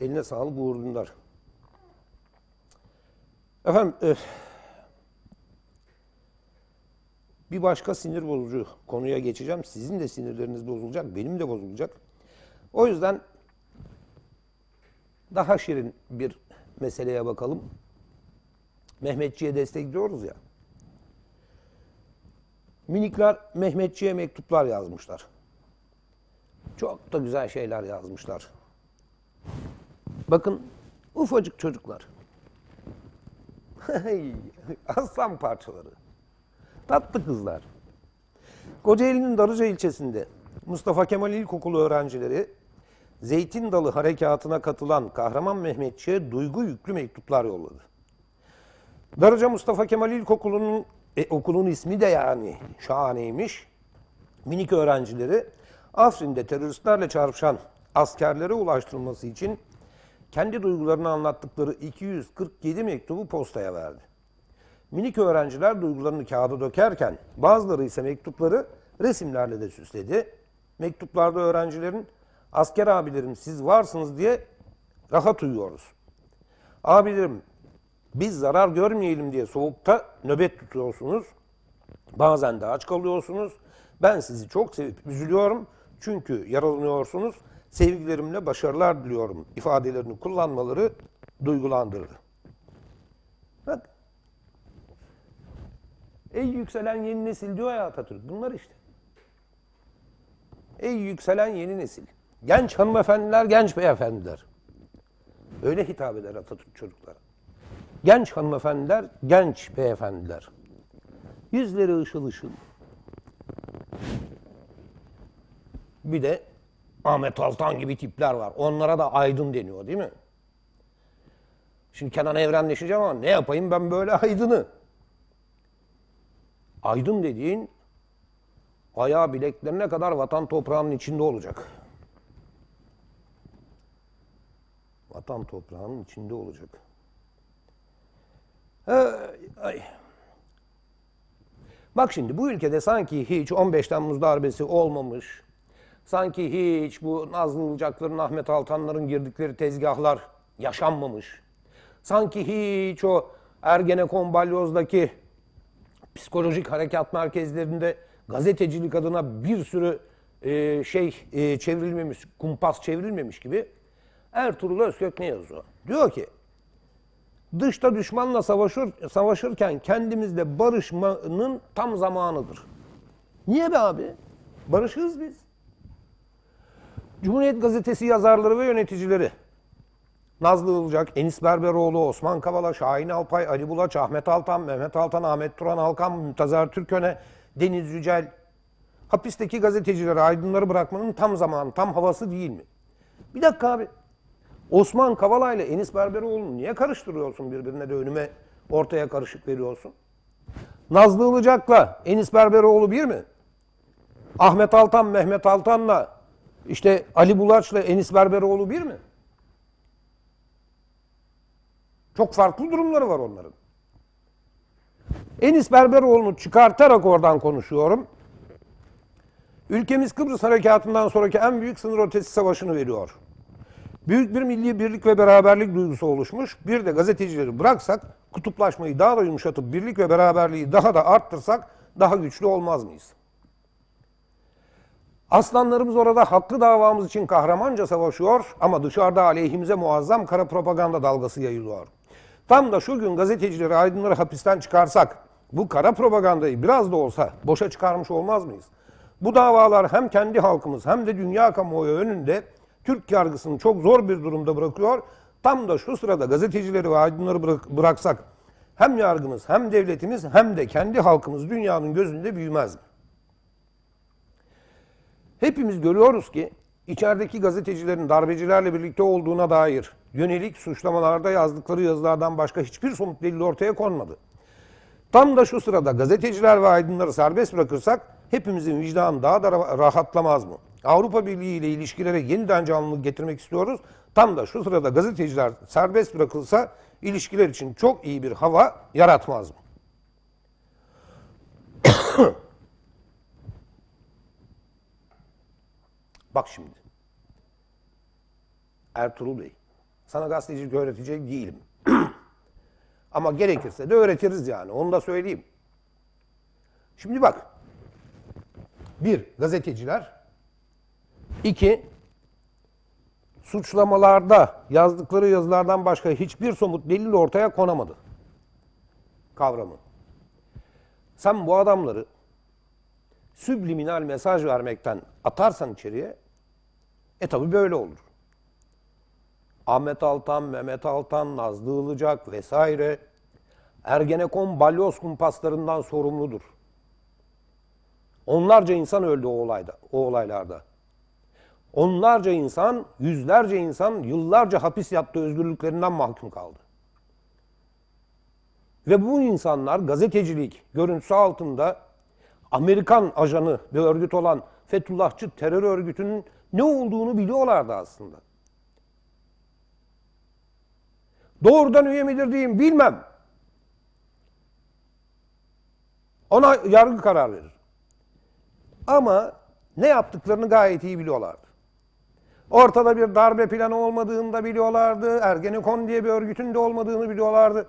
Eline sağlık Uğur Dündar. Efendim, eh, bir başka sinir bozucu konuya geçeceğim. Sizin de sinirleriniz bozulacak, benim de bozulacak. O yüzden daha şirin bir meseleye bakalım. Mehmetçiğe destek diyoruz ya. Minikler Mehmetçiğe mektuplar yazmışlar. Çok da güzel şeyler yazmışlar. Bakın ufacık çocuklar. [LAUGHS] Aslan parçaları. Tatlı kızlar. Kocaeli'nin Darıca ilçesinde Mustafa Kemal İlkokulu öğrencileri Zeytin Dalı Harekatı'na katılan Kahraman Mehmetçi'ye duygu yüklü mektuplar yolladı. Darıca Mustafa Kemal İlkokulu'nun e, okulun ismi de yani şahaneymiş. Minik öğrencileri Afrin'de teröristlerle çarpışan askerlere ulaştırılması için kendi duygularını anlattıkları 247 mektubu postaya verdi. Minik öğrenciler duygularını kağıda dökerken bazıları ise mektupları resimlerle de süsledi. Mektuplarda öğrencilerin asker abilerim siz varsınız diye rahat uyuyoruz. Abilerim biz zarar görmeyelim diye soğukta nöbet tutuyorsunuz. Bazen de aç kalıyorsunuz. Ben sizi çok sevip üzülüyorum. Çünkü yaralanıyorsunuz. Sevgilerimle başarılar diliyorum ifadelerini kullanmaları duygulandırdı. Bak. Ey yükselen yeni nesil diyor ya Atatürk. Bunlar işte. Ey yükselen yeni nesil. Genç hanımefendiler, genç beyefendiler. Öyle hitap eder Atatürk çocuklara. Genç hanımefendiler, genç beyefendiler. Yüzleri ışıl ışıl. Bir de Ahmet Altan gibi tipler var. Onlara da aydın deniyor değil mi? Şimdi Kenan evrenleşeceğim ama ne yapayım ben böyle aydını? Aydın dediğin ayağı bileklerine kadar vatan toprağının içinde olacak. Vatan toprağının içinde olacak. Ay, ay. Bak şimdi bu ülkede sanki hiç 15 Temmuz darbesi olmamış, sanki hiç bu Nazlı Ahmet Altanların girdikleri tezgahlar yaşanmamış, sanki hiç o Ergenekon Balyoz'daki psikolojik harekat merkezlerinde gazetecilik adına bir sürü e, şey e, çevrilmemiş, kumpas çevrilmemiş gibi Ertuğrul Özkök ne yazıyor? Diyor ki dışta düşmanla savaşır, savaşırken kendimizle barışmanın tam zamanıdır. Niye be abi? Barışırız biz. Cumhuriyet Gazetesi yazarları ve yöneticileri Nazlı Ilıcak, Enis Berberoğlu, Osman Kavala, Şahin Alpay, Ali Bulaç, Ahmet Altan, Mehmet Altan, Ahmet Turan Alkan, Müntazer Türköne, Deniz Yücel. Hapisteki gazetecileri, aydınları bırakmanın tam zamanı, tam havası değil mi? Bir dakika abi. Osman Kavala ile Enis Berberoğlu'nu niye karıştırıyorsun birbirine de önüme ortaya karışık veriyorsun? Nazlı Ilıcak'la Enis Berberoğlu bir mi? Ahmet Altan, Mehmet Altan'la işte Ali Bulaç'la Enis Berberoğlu bir mi? Çok farklı durumları var onların. Enis Berberoğlu'nu çıkartarak oradan konuşuyorum. Ülkemiz Kıbrıs Harekatı'ndan sonraki en büyük sınır ötesi savaşını veriyor. Büyük bir milli birlik ve beraberlik duygusu oluşmuş. Bir de gazetecileri bıraksak, kutuplaşmayı daha da yumuşatıp birlik ve beraberliği daha da arttırsak daha güçlü olmaz mıyız? Aslanlarımız orada haklı davamız için kahramanca savaşıyor ama dışarıda aleyhimize muazzam kara propaganda dalgası yayılıyor. Tam da şu gün gazetecileri, aydınları hapisten çıkarsak bu kara propagandayı biraz da olsa boşa çıkarmış olmaz mıyız? Bu davalar hem kendi halkımız hem de dünya kamuoyu önünde Türk yargısını çok zor bir durumda bırakıyor. Tam da şu sırada gazetecileri ve aydınları bırak- bıraksak hem yargımız hem devletimiz hem de kendi halkımız dünyanın gözünde büyümez mi? Hepimiz görüyoruz ki içerideki gazetecilerin darbecilerle birlikte olduğuna dair yönelik suçlamalarda yazdıkları yazılardan başka hiçbir somut delil ortaya konmadı. Tam da şu sırada gazeteciler ve aydınları serbest bırakırsak hepimizin vicdanı daha da ra- rahatlamaz mı? Avrupa Birliği ile ilişkilere yeniden canlılık getirmek istiyoruz. Tam da şu sırada gazeteciler serbest bırakılsa ilişkiler için çok iyi bir hava yaratmaz mı? Bak şimdi. Ertuğrul Bey, sana gazetecilik öğretecek değilim. [CLEARS THROAT] Ama gerekirse de öğretiriz yani. Onu da söyleyeyim. Şimdi bak. Bir, gazeteciler. iki suçlamalarda yazdıkları yazılardan başka hiçbir somut delil ortaya konamadı. Kavramı. Sen bu adamları sübliminal mesaj vermekten atarsan içeriye, e tabi böyle olur. Ahmet Altan, Mehmet Altan, Nazlı Ilıcak vesaire Ergenekon balyoz kumpaslarından sorumludur. Onlarca insan öldü o olayda, o olaylarda. Onlarca insan, yüzlerce insan yıllarca hapis yattı, özgürlüklerinden mahkum kaldı. Ve bu insanlar gazetecilik görüntüsü altında Amerikan ajanı bir örgüt olan Fethullahçı terör örgütünün ne olduğunu biliyorlardı aslında. Doğrudan üye midir diyeyim bilmem. Ona yargı karar verir. Ama ne yaptıklarını gayet iyi biliyorlardı. Ortada bir darbe planı olmadığını da biliyorlardı. Ergenekon diye bir örgütün de olmadığını biliyorlardı.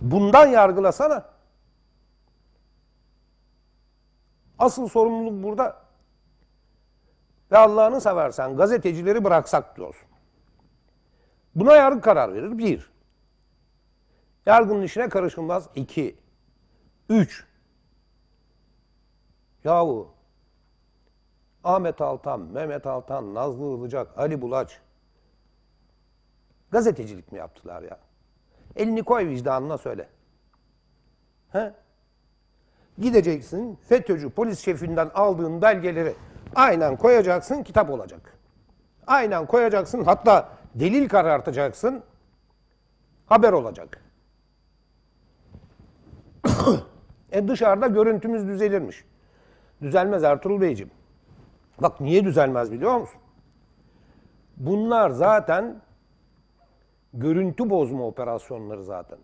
Bundan yargılasana. Asıl sorumluluk burada. Ve Allah'ını seversen gazetecileri bıraksak diyorsun. Buna yargı karar verir. Bir. Yargının işine karışılmaz. İki. Üç. Yahu Ahmet Altan, Mehmet Altan, Nazlı Ilıcak, Ali Bulaç gazetecilik mi yaptılar ya? Elini koy vicdanına söyle. He? Gideceksin FETÖ'cü polis şefinden aldığın belgeleri aynen koyacaksın kitap olacak. Aynen koyacaksın hatta delil karartacaksın haber olacak. [COUGHS] e dışarıda görüntümüz düzelirmiş. Düzelmez Ertuğrul Beyciğim. Bak niye düzelmez biliyor musun? Bunlar zaten görüntü bozma operasyonları zaten.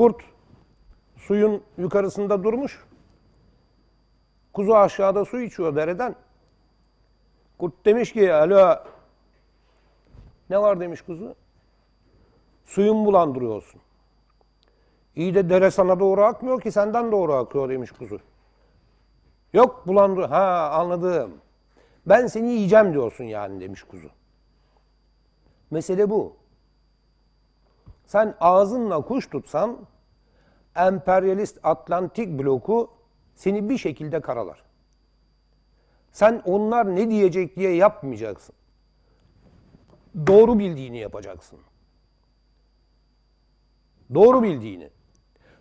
Kurt suyun yukarısında durmuş. Kuzu aşağıda su içiyor dereden. Kurt demiş ki alo ne var demiş kuzu? Suyun bulandırıyorsun. İyi de dere sana doğru akmıyor ki senden doğru akıyor demiş kuzu. Yok bulandır. Ha anladım. Ben seni yiyeceğim diyorsun yani demiş kuzu. Mesele bu. Sen ağzınla kuş tutsan emperyalist Atlantik bloku seni bir şekilde karalar. Sen onlar ne diyecek diye yapmayacaksın. Doğru bildiğini yapacaksın. Doğru bildiğini.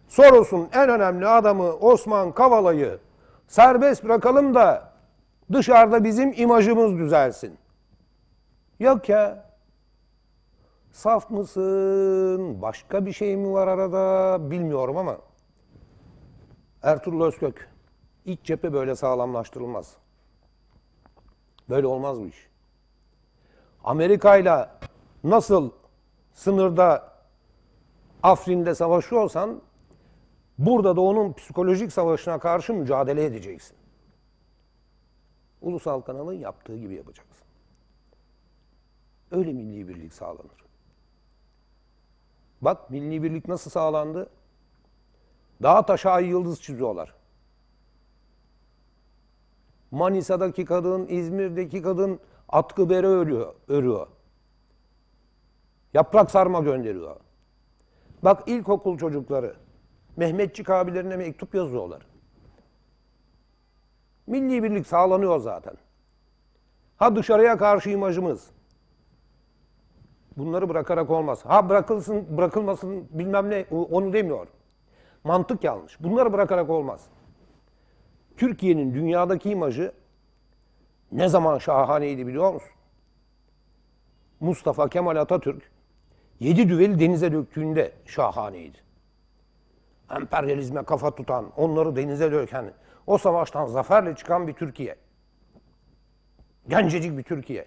Soros'un en önemli adamı Osman Kavala'yı serbest bırakalım da dışarıda bizim imajımız düzelsin. Yok ya. Saf mısın? Başka bir şey mi var arada? Bilmiyorum ama. Ertuğrul Özkök. İç cephe böyle sağlamlaştırılmaz. Böyle olmaz bu iş. Amerika ile nasıl sınırda Afrin'de savaşıyorsan burada da onun psikolojik savaşına karşı mücadele edeceksin. Ulusal kanalın yaptığı gibi yapacaksın. Öyle milli birlik sağlanır. Bak milli birlik nasıl sağlandı? Dağ taşa yıldız çiziyorlar. Manisa'daki kadın, İzmir'deki kadın atkı bere örüyor, örüyor. Yaprak sarma gönderiyor. Bak ilkokul çocukları Mehmetçik abilerine mektup yazıyorlar. Milli birlik sağlanıyor zaten. Ha dışarıya karşı imajımız. Bunları bırakarak olmaz. Ha bırakılsın, bırakılmasın bilmem ne onu demiyor. Mantık yanlış. Bunları bırakarak olmaz. Türkiye'nin dünyadaki imajı ne zaman şahaneydi biliyor musun? Mustafa Kemal Atatürk yedi düveli denize döktüğünde şahaneydi. Emperyalizme kafa tutan, onları denize döken, o savaştan zaferle çıkan bir Türkiye. Gencecik bir Türkiye.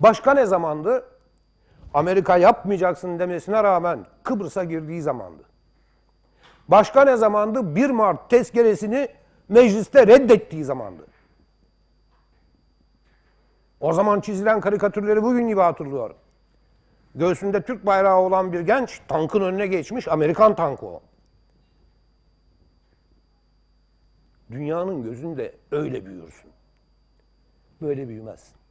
Başka ne zamandı? Amerika yapmayacaksın demesine rağmen Kıbrıs'a girdiği zamandı. Başka ne zamandı? 1 Mart tezkeresini mecliste reddettiği zamandı. O zaman çizilen karikatürleri bugün gibi hatırlıyorum. Göğsünde Türk bayrağı olan bir genç tankın önüne geçmiş, Amerikan tankı o. Dünyanın gözünde öyle büyürsün. Böyle büyümezsin.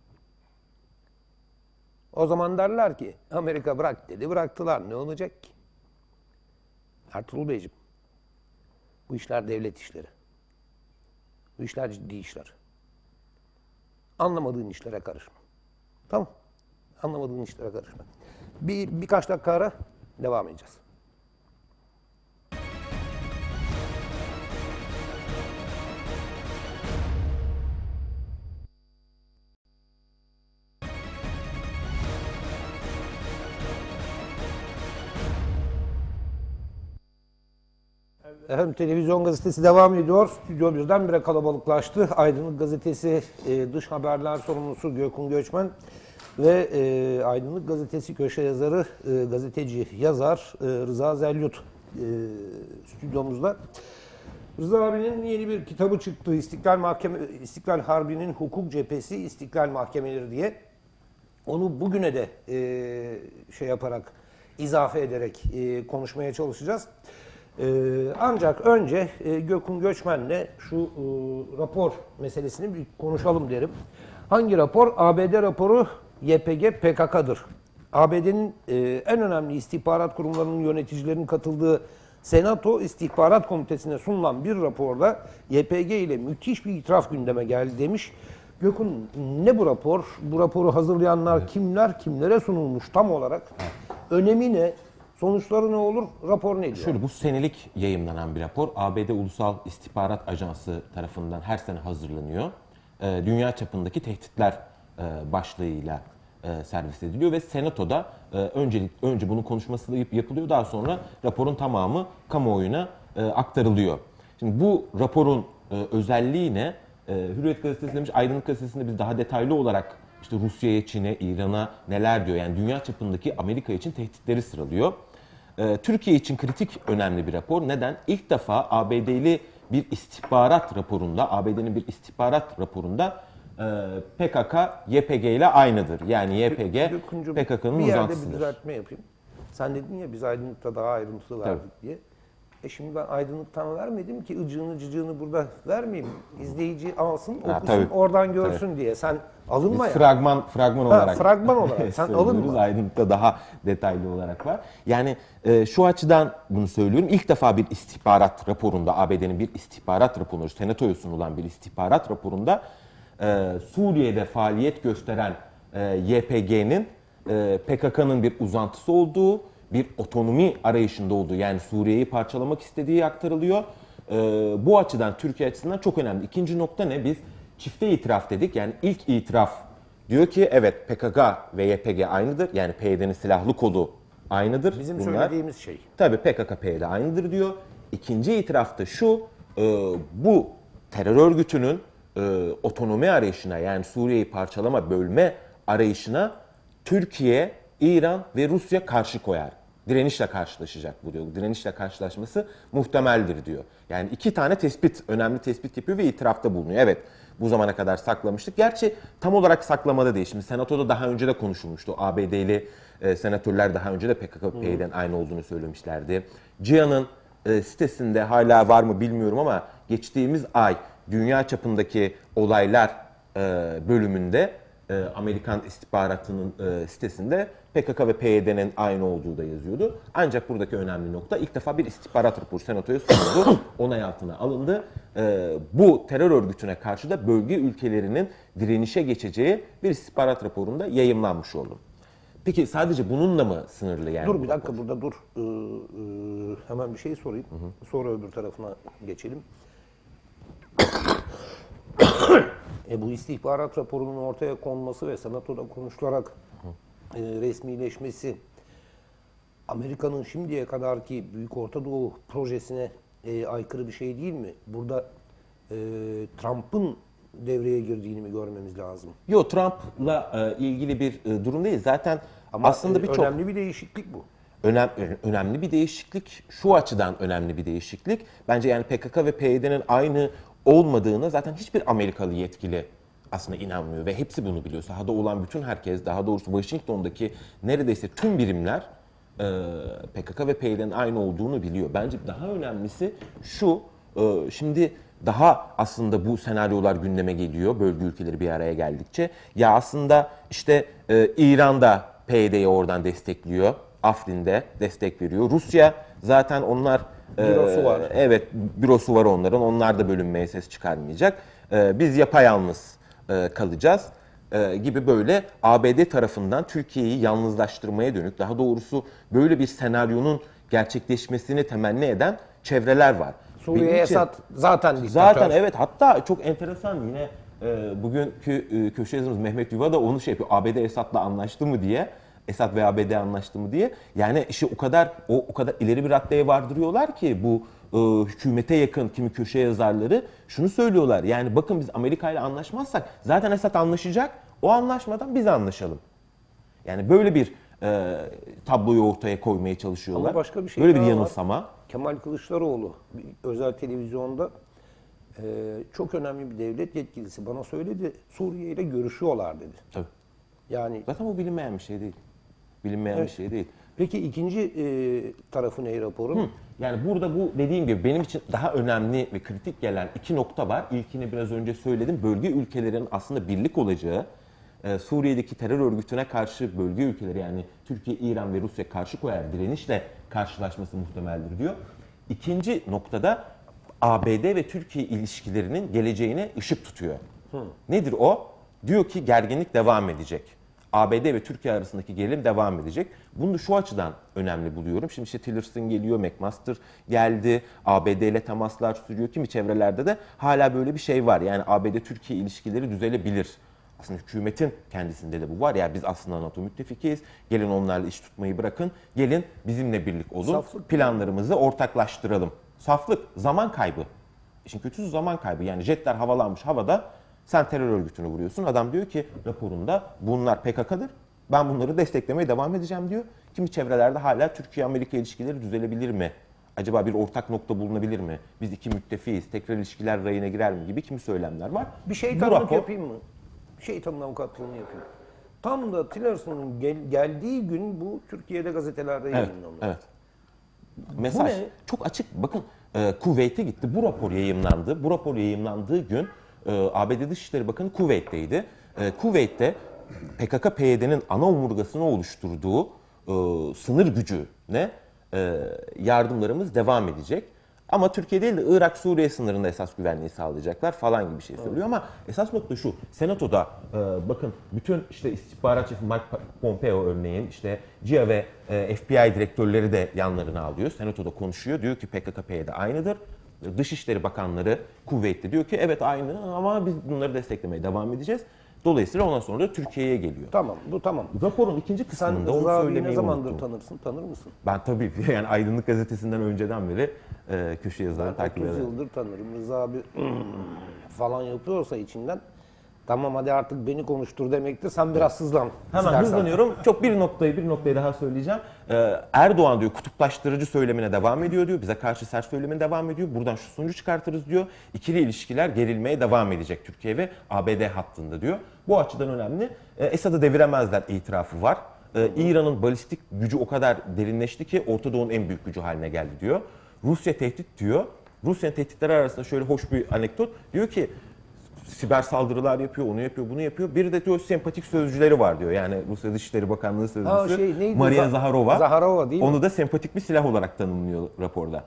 O zaman derler ki Amerika bırak dedi bıraktılar ne olacak ki? Ertuğrul Beyciğim bu işler devlet işleri. Bu işler ciddi işler. Anlamadığın işlere karışma. Tamam. Anlamadığın işlere karışma. Bir, birkaç dakika ara devam edeceğiz. Efendim televizyon gazetesi devam ediyor. Stüdyo birdenbire kalabalıklaştı. Aydınlık gazetesi e, dış haberler sorumlusu Gökhan Göçmen ve e, Aydınlık gazetesi köşe yazarı, e, gazeteci yazar e, Rıza Zelyut e, stüdyomuzda. Rıza abinin yeni bir kitabı çıktı. İstiklal Mahkeme İstiklal Harbi'nin hukuk cephesi İstiklal Mahkemeleri diye. Onu bugüne de e, şey yaparak izafe ederek e, konuşmaya çalışacağız. E, ancak önce e, Gökhan Göçmen'le şu e, rapor meselesini bir konuşalım derim. Hangi rapor? ABD raporu YPG PKK'dır. ABD'nin e, en önemli istihbarat kurumlarının yöneticilerinin katıldığı Senato İstihbarat Komitesi'ne sunulan bir raporda YPG ile müthiş bir itiraf gündeme geldi demiş. Gökün ne bu rapor? Bu raporu hazırlayanlar kimler? Kimlere sunulmuş tam olarak? Önemi ne? Sonuçları ne olur? Rapor ne diyor? Şöyle bu senelik yayımlanan bir rapor ABD Ulusal İstihbarat Ajansı tarafından her sene hazırlanıyor. Ee, Dünya çapındaki tehditler e, başlığıyla e, servis ediliyor ve Senato'da e, öncelik önce bunun konuşması yap- yapılıyor daha sonra raporun tamamı kamuoyuna e, aktarılıyor. Şimdi bu raporun e, özelliği ne? E, Hürriyet Gazetesi demiş, Aydınlık Gazetesi'nde biz daha detaylı olarak işte Rusya'ya, Çin'e, İran'a neler diyor. Yani dünya çapındaki Amerika için tehditleri sıralıyor. Ee, Türkiye için kritik önemli bir rapor. Neden? İlk defa ABD'li bir istihbarat raporunda, ABD'nin bir istihbarat raporunda e, PKK YPG ile aynıdır. Yani YPG PKK'nın bir yerde bir uzantısıdır. düzeltme yapayım. Sen dedin ya biz aydınlıkta daha ayrıntılı verdik diye. E şimdi ben aydınlıktan vermedim ki ıcığını cıcığını burada vermeyeyim. İzleyici alsın, okusun, tabii. oradan görsün diye. Sen alınma Biz ya. fragman fragman olarak fragman olarak. [LAUGHS] Sen alınma. Aydınlıkta daha detaylı olarak var. Yani e, şu açıdan bunu söylüyorum. İlk defa bir istihbarat raporunda ABD'nin bir istihbarat raporunda Senato'ya sunulan bir istihbarat raporunda e, Suriye'de faaliyet gösteren e, YPG'nin e, PKK'nın bir uzantısı olduğu, bir otonomi arayışında olduğu yani Suriye'yi parçalamak istediği aktarılıyor. E, bu açıdan Türkiye açısından çok önemli. İkinci nokta ne? Biz çifte itiraf dedik. Yani ilk itiraf diyor ki evet PKK ve YPG aynıdır. Yani PYD'nin silahlı kodu aynıdır. Bizim Bunlar. söylediğimiz şey. Tabii PKK PYD aynıdır diyor. İkinci itiraf da şu, e, bu terör örgütünün e, otonomi arayışına yani Suriye'yi parçalama, bölme arayışına Türkiye, İran ve Rusya karşı koyar. Direnişle karşılaşacak bu diyor. Direnişle karşılaşması muhtemeldir diyor. Yani iki tane tespit, önemli tespit yapıyor ve itirafta bulunuyor. Evet bu zamana kadar saklamıştık. Gerçi tam olarak saklamada değil. Şimdi Senato'da daha önce de konuşulmuştu. ABD'li e, senatörler daha önce de PKK-PYD'nin aynı olduğunu söylemişlerdi. CİA'nın e, sitesinde hala var mı bilmiyorum ama geçtiğimiz ay dünya çapındaki olaylar e, bölümünde e, Amerikan istihbaratının e, sitesinde PKK ve PYD'nin aynı olduğu da yazıyordu. Ancak buradaki önemli nokta ilk defa bir istihbarat raporu senatoya sunuldu. [COUGHS] Onay altına alındı. E, bu terör örgütüne karşı da bölge ülkelerinin direnişe geçeceği bir istihbarat raporunda yayımlanmış oldu. Peki sadece bununla mı sınırlı yani? Dur bir dakika burada dur. Ee, e, hemen bir şey sorayım. Sonra öbür tarafına geçelim. E, bu istihbarat raporunun ortaya konması ve senatoda konuşularak e, resmileşmesi Amerika'nın şimdiye kadarki Büyük Orta Doğu projesine e, aykırı bir şey değil mi? Burada e, Trump'ın devreye girdiğini mi görmemiz lazım? Yok Trump'la e, ilgili bir e, durum değil. Zaten Ama aslında e, birçok önemli bir değişiklik bu. önem, önemli bir değişiklik. Şu açıdan önemli bir değişiklik. Bence yani PKK ve PYD'nin aynı olmadığına zaten hiçbir Amerikalı yetkili aslında inanmıyor ve hepsi bunu biliyor. Sahada olan bütün herkes, daha doğrusu Washington'daki neredeyse tüm birimler e, PKK ve PYD'nin aynı olduğunu biliyor. Bence daha önemlisi şu, e, şimdi daha aslında bu senaryolar gündeme geliyor bölge ülkeleri bir araya geldikçe. Ya aslında işte e, İran'da PYD'yi oradan destekliyor. Afrin'de destek veriyor. Rusya zaten onlar Bürosu var. Evet, bürosu var onların. Onlar da bölünmeye ses çıkarmayacak. E, biz yapayalnız e, kalacağız e, gibi böyle ABD tarafından Türkiye'yi yalnızlaştırmaya dönük, daha doğrusu böyle bir senaryonun gerçekleşmesini temenni eden çevreler var. Suriye Benim için- Esad zaten diktatör. Zaten evet hatta çok enteresan yine e, bugünkü e, köşe yazımız Mehmet Yuva da onu şey yapıyor. ABD Esad'la anlaştı mı diye. Esad ve ABD anlaştı mı diye. Yani işi o kadar o, o kadar ileri bir raddeye vardırıyorlar ki bu e, hükümete yakın kimi köşe yazarları şunu söylüyorlar. Yani bakın biz Amerika ile anlaşmazsak zaten Esad anlaşacak. O anlaşmadan biz anlaşalım. Yani böyle bir e, tabloyu ortaya koymaya çalışıyorlar. Ama başka bir şey Böyle bir daha var. yanılsama. Kemal Kılıçdaroğlu özel televizyonda e, çok önemli bir devlet yetkilisi bana söyledi. Suriye ile görüşüyorlar dedi. Tabii. Yani Zaten bu bilinmeyen bir şey değil. Bilinmeyen Evet. bir şey değil. peki ikinci e, tarafı ne raporun? Yani burada bu dediğim gibi benim için daha önemli ve kritik gelen iki nokta var. İlkini biraz önce söyledim. Bölge ülkelerinin aslında birlik olacağı, e, Suriye'deki terör örgütüne karşı bölge ülkeleri yani Türkiye, İran ve Rusya karşı koyar direnişle karşılaşması muhtemeldir diyor. İkinci noktada ABD ve Türkiye ilişkilerinin geleceğine ışık tutuyor. Nedir o? Diyor ki gerginlik devam edecek. ABD ve Türkiye arasındaki gerilim devam edecek. Bunu da şu açıdan önemli buluyorum. Şimdi işte Tillerson geliyor, McMaster geldi, ABD ile temaslar sürüyor. Kimi çevrelerde de hala böyle bir şey var. Yani ABD-Türkiye ilişkileri düzelebilir. Aslında hükümetin kendisinde de bu var. Ya biz aslında NATO müttefikiyiz. Gelin onlarla iş tutmayı bırakın. Gelin bizimle birlik olun. Saflık. Planlarımızı ortaklaştıralım. Saflık, zaman kaybı. İşin kötüsü zaman kaybı. Yani jetler havalanmış havada sen terör örgütünü vuruyorsun. Adam diyor ki raporunda bunlar PKK'dır. Ben bunları desteklemeye devam edeceğim diyor. Kimi çevrelerde hala Türkiye-Amerika ilişkileri düzelebilir mi? Acaba bir ortak nokta bulunabilir mi? Biz iki müttefiyiz, tekrar ilişkiler rayına girer mi gibi kimi söylemler var. Bir Bu şeytanlık rapor- yapayım mı? Şeytanın avukatlığını yapayım. Tam da Tillerson'un gel- geldiği gün bu Türkiye'de gazetelerde Evet, yayınlandı. evet. Mesaj çok açık. Bakın e, Kuveyt'e gitti. Bu rapor yayımlandı. Bu rapor yayımlandığı gün e, ABD Dışişleri Bakanı Kuveyt'teydi. E, Kuveyt'te PKK-PYD'nin ana omurgasını oluşturduğu e, sınır gücüne e, yardımlarımız devam edecek. Ama Türkiye değil de Irak Suriye sınırında esas güvenliği sağlayacaklar falan gibi bir şey söylüyor ama esas nokta şu. Senatoda e, bakın bütün işte istihbarat şefi Mike Pompeo örneğin işte CIA ve FBI direktörleri de yanlarına alıyor. Senatoda konuşuyor. Diyor ki PKK-PYD aynıdır. Dışişleri Bakanları Kuveyt'te diyor ki evet aynı ama biz bunları desteklemeye devam edeceğiz. Dolayısıyla ondan sonra da Türkiye'ye geliyor. Tamam bu tamam. Raporun ikinci Sen kısmında onu Rıza abiyi ne söylemeyi zamandır unuttum. tanırsın? Tanır mısın? Ben tabii [LAUGHS] yani Aydınlık Gazetesi'nden önceden beri e, köşe yazılarını takip 30 ederim. yıldır tanırım. Rıza abi [CLEARS THROAT] falan yapıyorsa içinden tamam hadi artık beni konuştur demektir. Sen biraz hızlan. Hemen istersen. hızlanıyorum. Çok bir noktayı bir noktayı daha söyleyeceğim. Ee, Erdoğan diyor kutuplaştırıcı söylemine devam ediyor diyor. Bize karşı sert söylemine devam ediyor. Buradan şu sonucu çıkartırız diyor. İkili ilişkiler gerilmeye devam edecek Türkiye ve ABD hattında diyor. Bu açıdan önemli. Ee, Esad'ı deviremezler itirafı var. Ee, İran'ın balistik gücü o kadar derinleşti ki Orta Doğu'nun en büyük gücü haline geldi diyor. Rusya tehdit diyor. Rusya'nın tehditleri arasında şöyle hoş bir anekdot. Diyor ki siber saldırılar yapıyor, onu yapıyor, bunu yapıyor. Bir de diyor sempatik sözcüleri var diyor. Yani Rusya Dışişleri Bakanlığı sözcüsü Ha, şey, neydi? Maria Za- Zaharova. Zaharova değil mi? Onu da sempatik bir silah olarak tanımlıyor raporda.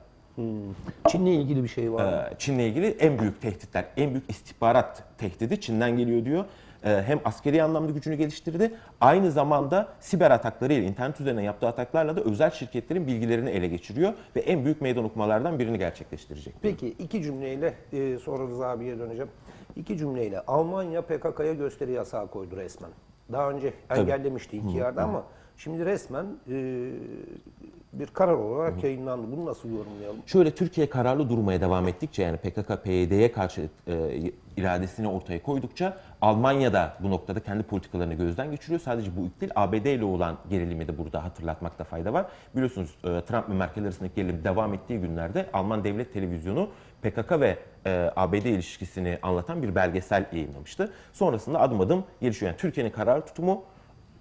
Çin'le ilgili bir şey var. mı? Ee, Çin'le ilgili en büyük tehditler, en büyük istihbarat tehdidi Çin'den geliyor diyor. Ee, Hem askeri anlamda gücünü geliştirdi, aynı zamanda siber ataklarıyla, internet üzerine yaptığı ataklarla da özel şirketlerin bilgilerini ele geçiriyor ve en büyük meydan okumalardan birini gerçekleştirecek. Peki iki cümleyle e, sonra Rıza abiye döneceğim. İki cümleyle Almanya PKK'ya gösteri yasağı koydu resmen. Daha önce engellemişti iki yerde ama şimdi resmen e, bir karar olarak yayınlandı. Bunu nasıl yorumlayalım? Şöyle Türkiye kararlı durmaya devam ettikçe yani PKK, PYD'ye karşı e, iradesini ortaya koydukça Almanya da bu noktada kendi politikalarını gözden geçiriyor. Sadece bu ilk değil ABD ile olan gerilimi de burada hatırlatmakta fayda var. Biliyorsunuz e, Trump ve Merkel arasındaki gerilim devam ettiği günlerde Alman devlet televizyonu PKK ve e, ABD ilişkisini anlatan bir belgesel yayınlamıştı. Sonrasında adım adım gelişiyor. Yani Türkiye'nin karar tutumu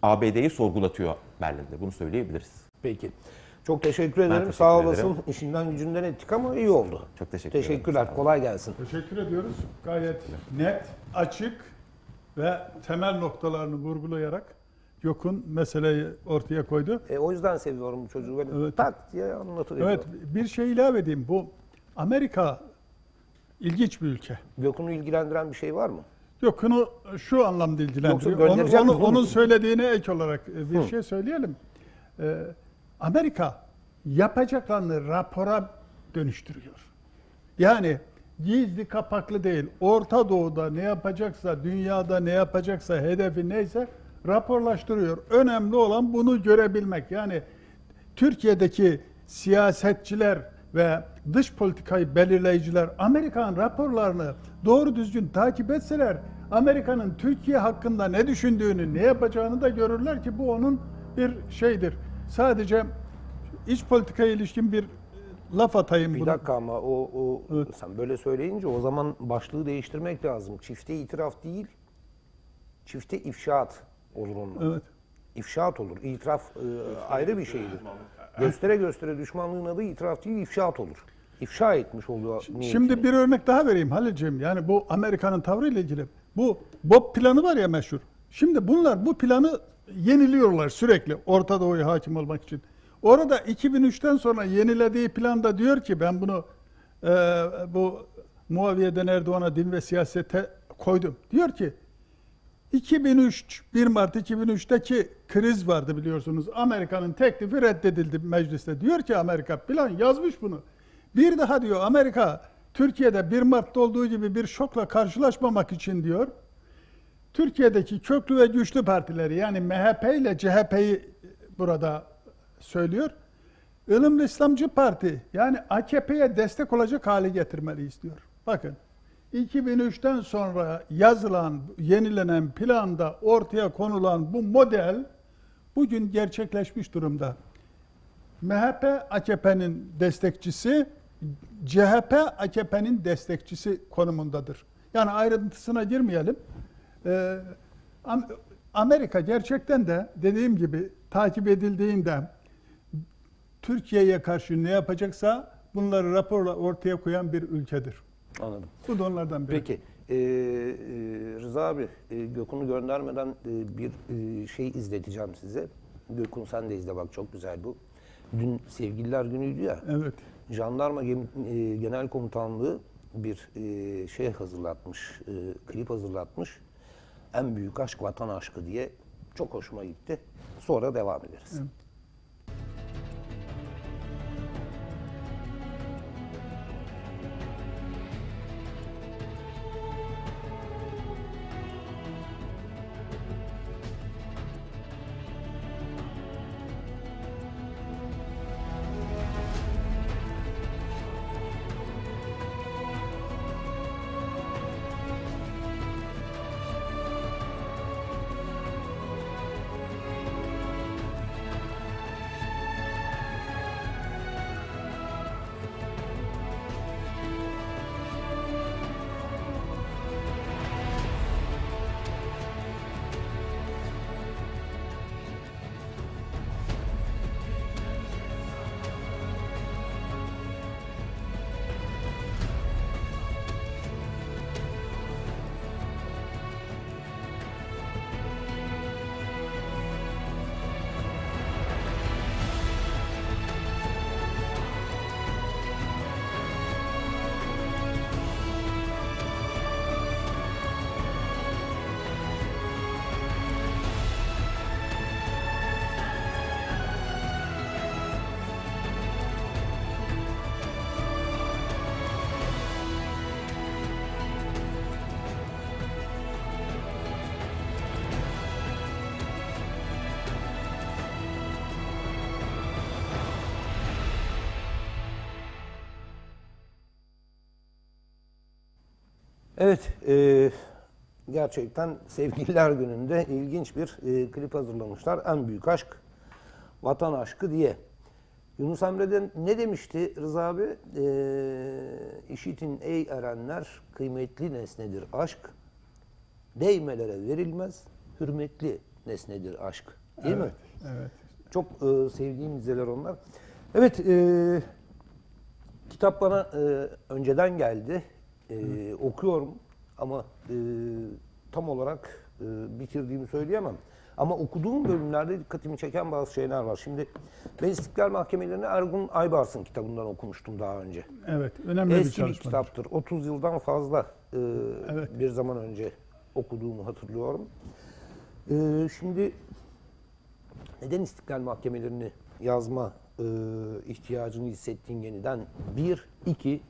ABD'yi sorgulatıyor Berlin'de. Bunu söyleyebiliriz. Peki. Çok teşekkür ederim. teşekkür Sağ ederim. olasın. İşinden gücünden ettik ama iyi oldu. Çok teşekkür ederim. Teşekkürler. Kolay gelsin. Teşekkür ediyoruz. Gayet net, açık ve temel noktalarını vurgulayarak Gök'ün meseleyi ortaya koydu. E, o yüzden seviyorum bu çocuğu. Böyle Evet. tak diye anlatıyor. Evet, bir şey ilave edeyim. Bu Amerika ilginç bir ülke. Gökhan'ı ilgilendiren bir şey var mı? Gök'ünü şu anlamda ilgilendiriyor. Onu, onu- mi onun söylediğine ek olarak e, bir şey söyleyelim. Ee, Amerika yapacaklarını rapora dönüştürüyor. Yani gizli kapaklı değil. Orta Doğu'da ne yapacaksa, dünyada ne yapacaksa, hedefi neyse raporlaştırıyor. Önemli olan bunu görebilmek. Yani Türkiye'deki siyasetçiler ve dış politikayı belirleyiciler Amerikan raporlarını doğru düzgün takip etseler Amerika'nın Türkiye hakkında ne düşündüğünü, ne yapacağını da görürler ki bu onun bir şeydir. Sadece iç politikaya ilişkin bir laf atayım Bir bunu. dakika ama o, o Evet. sen böyle söyleyince o zaman başlığı değiştirmek lazım. Çifte itiraf değil, çifte ifşaat olur onun. Evet. İfşaat olur. İtiraf e, ayrı bir şeydir. Göstere göstere düşmanlığın adı itiraf değil, ifşaat olur. İfşa etmiş oluyor niyetini. Şimdi bir örnek daha vereyim Halilciğim. Yani bu Amerika'nın tavrıyla ilgili. Bu Bob planı var ya meşhur. Şimdi bunlar bu planı yeniliyorlar sürekli Orta Doğu'ya hakim olmak için. Orada 2003'ten sonra yenilediği planda diyor ki ben bunu e, bu Muaviye'den Erdoğan'a din ve siyasete koydum. Diyor ki 2003 1 Mart 2003'teki kriz vardı biliyorsunuz. Amerika'nın teklifi reddedildi mecliste. Diyor ki Amerika plan yazmış bunu. Bir daha diyor Amerika Türkiye'de 1 Mart'ta olduğu gibi bir şokla karşılaşmamak için diyor. Türkiye'deki köklü ve güçlü partileri yani MHP ile CHP'yi burada söylüyor. Ilımlı İslamcı Parti yani AKP'ye destek olacak hale getirmeliyiz diyor. Bakın 2003'ten sonra yazılan, yenilenen planda ortaya konulan bu model bugün gerçekleşmiş durumda. MHP AKP'nin destekçisi, CHP AKP'nin destekçisi konumundadır. Yani ayrıntısına girmeyelim. Ee, Am- Amerika gerçekten de dediğim gibi takip edildiğinde Türkiye'ye karşı ne yapacaksa bunları raporla ortaya koyan bir ülkedir. Anladım. Bu da onlardan biri. Peki. e, e, Rıza abi, e, Gökhan'ı göndermeden e, bir şey izleteceğim size. Gökhan sen de izle bak çok güzel bu. Dün Sevgililer Günü'ydü ya. Evet. Jandarma Genel Komutanlığı bir şey hazırlatmış, klip hazırlatmış. En büyük aşk vatan aşkı diye. Çok hoşuma gitti. Sonra devam ederiz. Evet, e, gerçekten Sevgililer Günü'nde ilginç bir e, klip hazırlamışlar. En büyük aşk, vatan aşkı diye. Yunus Emre'den ne demişti Rıza abi? E, işitin ey erenler, kıymetli nesnedir aşk. Değmelere verilmez, hürmetli nesnedir aşk. Değil mi? Evet. Çok e, sevdiğim dizeler onlar. Evet, e, kitap bana e, önceden geldi. E, okuyorum ama e, tam olarak e, bitirdiğimi söyleyemem. Ama okuduğum bölümlerde dikkatimi çeken bazı şeyler var. Şimdi ben İstiklal Mahkemelerini Ergun Aybars'ın kitabından okumuştum daha önce. Evet. Önemli bir Eski bir çalışma. kitaptır. 30 yıldan fazla e, Evet. bir zaman önce okuduğumu hatırlıyorum. E, şimdi neden İstiklal Mahkemelerini yazma e, ihtiyacını hissettiğin yeniden? Bir, iki,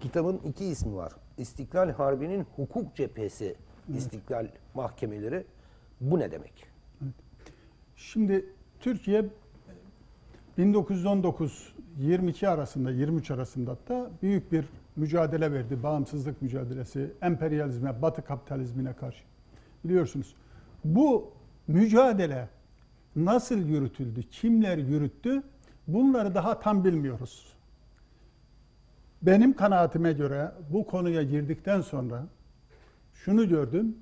kitabın iki ismi var. İstiklal Harbi'nin hukuk cephesi İstiklal Mahkemeleri. Bu ne demek? Şimdi Türkiye 1919-22 arasında, 23 arasında hatta büyük bir mücadele verdi. Bağımsızlık mücadelesi, emperyalizme, batı kapitalizmine karşı. Biliyorsunuz. Bu mücadele nasıl yürütüldü, kimler yürüttü bunları daha tam bilmiyoruz. Benim kanaatime göre bu konuya girdikten sonra şunu gördüm.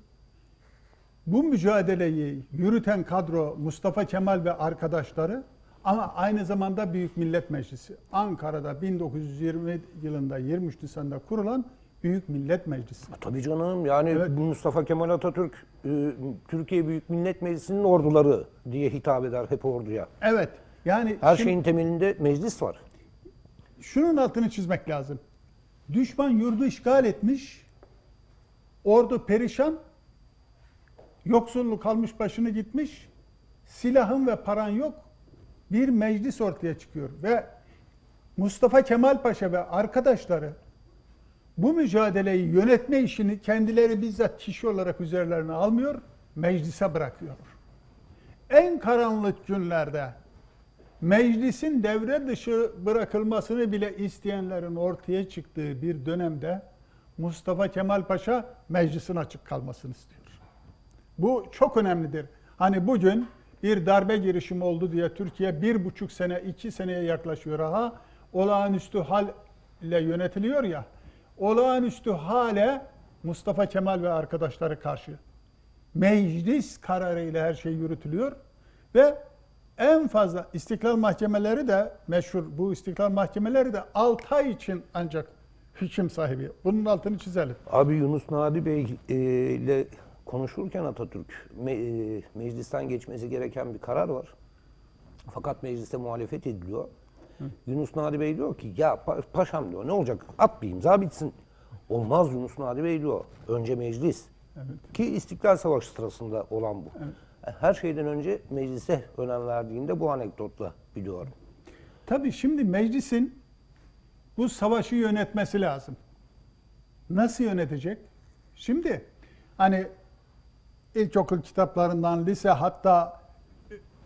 Bu mücadeleyi yürüten kadro Mustafa Kemal ve arkadaşları ama aynı zamanda Büyük Millet Meclisi. Ankara'da 1920 yılında 23 Nisan'da kurulan Büyük Millet Meclisi. Tabii canım yani Evet. Mustafa Kemal Atatürk e, Türkiye Büyük Millet Meclisi'nin orduları diye hitap eder hep orduya. Evet. Yani Her şimdi- şeyin temelinde meclis var. Şunun altını çizmek lazım. Düşman yurdu işgal etmiş, ordu perişan, yoksulluk almış başını gitmiş, silahın ve paran yok, bir meclis ortaya çıkıyor ve Mustafa Kemal Paşa ve arkadaşları bu mücadeleyi yönetme işini kendileri bizzat kişi olarak üzerlerine almıyor, meclise bırakıyor. En karanlık günlerde meclisin devre dışı bırakılmasını bile isteyenlerin ortaya çıktığı bir dönemde Mustafa Kemal Paşa meclisin açık kalmasını istiyor. Bu çok önemlidir. Hani bugün bir darbe girişimi oldu diye Türkiye bir buçuk sene, iki seneye yaklaşıyor aha. Olağanüstü hal ile yönetiliyor ya. Olağanüstü hale Mustafa Kemal ve arkadaşları karşı meclis kararıyla her şey yürütülüyor ve en fazla istiklal mahkemeleri de meşhur bu istiklal mahkemeleri de 6 ay için ancak hüküm sahibi. Bunun altını çizelim. Abi Yunus Nadi Bey e, ile konuşurken Atatürk me- e, meclisten geçmesi gereken bir karar var. Fakat mecliste muhalefet ediliyor. Yunus Nadi Bey diyor ki ya pa- paşam diyor ne olacak at bir imza bitsin. Olmaz Yunus Nadi Bey diyor. Önce meclis. Ki İstiklal Savaşı sırasında olan bu. Her şeyden önce meclise önem verdiğinde bu anekdotla biliyorum. Tabii şimdi meclisin bu savaşı yönetmesi lazım. Nasıl yönetecek? Şimdi hani ilkokul kitaplarından lise hatta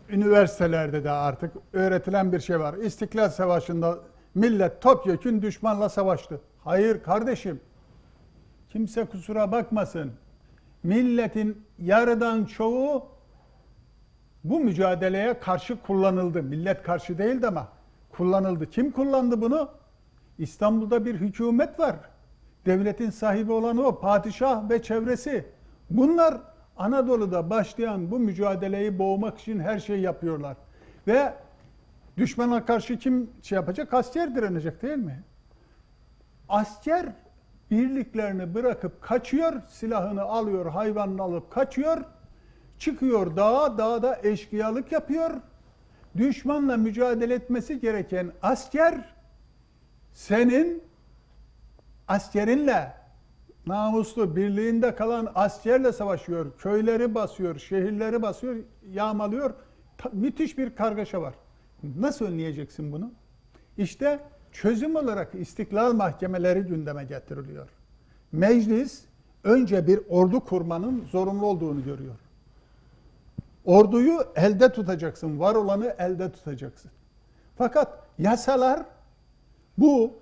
üniversitelerde de artık öğretilen bir şey var. İstiklal Savaşı'nda millet topyekün düşmanla savaştı. Hayır kardeşim. Kimse kusura bakmasın. Milletin yarıdan çoğu bu mücadeleye karşı kullanıldı. Millet karşı değildi ama kullanıldı. Kim kullandı bunu? İstanbul'da bir hükümet var. Devletin sahibi olan o, padişah ve çevresi. Bunlar Anadolu'da başlayan bu mücadeleyi boğmak için her şeyi yapıyorlar. Ve düşmana karşı kim şey yapacak? Asker direnecek değil mi? Asker birliklerini bırakıp kaçıyor, silahını alıyor, hayvanını alıp kaçıyor. Çıkıyor dağa, dağda eşkıyalık yapıyor. Düşmanla mücadele etmesi gereken asker senin askerinle namuslu birliğinde kalan askerle savaşıyor. Köyleri basıyor, şehirleri basıyor, yağmalıyor. Ta- müthiş bir kargaşa var. Nasıl önleyeceksin bunu? İşte çözüm olarak istiklal mahkemeleri gündeme getiriliyor. Meclis önce bir ordu kurmanın zorunlu olduğunu görüyor. Orduyu elde tutacaksın, var olanı elde tutacaksın. Fakat yasalar bu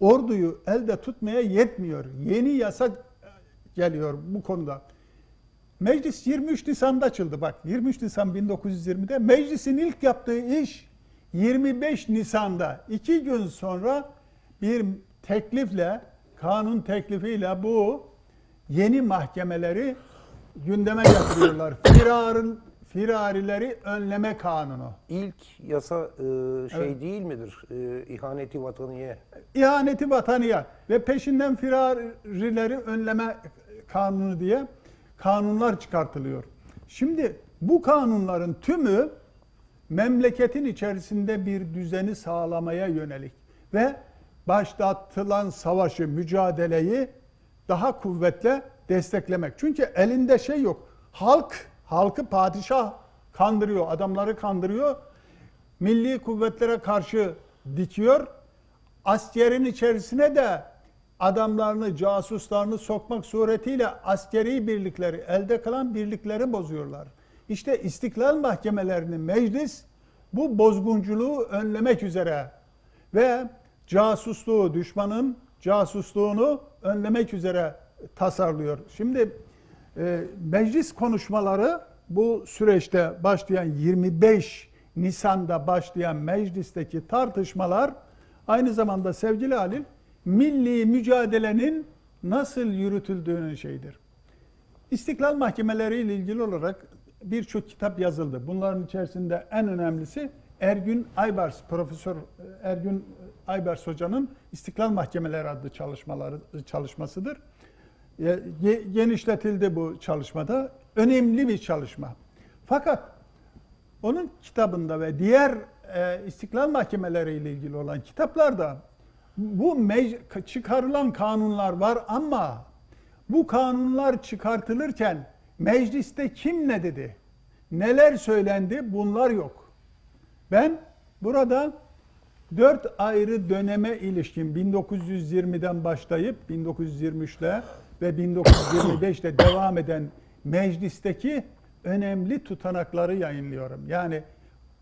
orduyu elde tutmaya yetmiyor. Yeni yasa geliyor bu konuda. Meclis 23 Nisan'da açıldı bak. 23 Nisan 1920'de meclisin ilk yaptığı iş 25 Nisan'da iki gün sonra bir teklifle kanun teklifiyle bu yeni mahkemeleri gündeme getiriyorlar. [COUGHS] Firarın firarileri önleme kanunu. İlk yasa e, şey değil midir? E, ihaneti vatanıya. İhaneti vatanıya ve peşinden firarileri önleme kanunu diye kanunlar çıkartılıyor. Şimdi bu kanunların tümü memleketin içerisinde bir düzeni sağlamaya yönelik ve başlatılan savaşı, mücadeleyi daha kuvvetle desteklemek. Çünkü elinde şey yok. Halk, halkı padişah kandırıyor, adamları kandırıyor. Milli kuvvetlere karşı dikiyor. Askerin içerisine de adamlarını, casuslarını sokmak suretiyle askeri birlikleri, elde kalan birlikleri bozuyorlar. İşte istiklal mahkemelerinin meclis bu bozgunculuğu önlemek üzere ve casusluğu, düşmanın casusluğunu önlemek üzere tasarlıyor. Şimdi e, meclis konuşmaları bu süreçte başlayan 25 Nisan'da başlayan meclisteki tartışmalar aynı zamanda sevgili Halil milli mücadelenin nasıl yürütüldüğünün şeyidir. İstiklal mahkemeleri ile ilgili olarak birçok kitap yazıldı. Bunların içerisinde en önemlisi Ergün Aybars, Profesör Ergün Aybars Hoca'nın İstiklal Mahkemeleri adlı çalışmaları çalışmasıdır. Ge- Genişletildi bu çalışmada. Önemli bir çalışma. Fakat onun kitabında ve diğer e, istiklal mahkemeleri ile ilgili olan kitaplarda bu çıkarılan kanunlar var ama bu kanunlar çıkartılırken mecliste kim ne dedi? Neler söylendi? Bunlar yok. Ben burada dört ayrı döneme ilişkin 1920'den başlayıp 1923'te ve 1925'te [COUGHS] devam eden meclisteki önemli tutanakları yayınlıyorum. Yani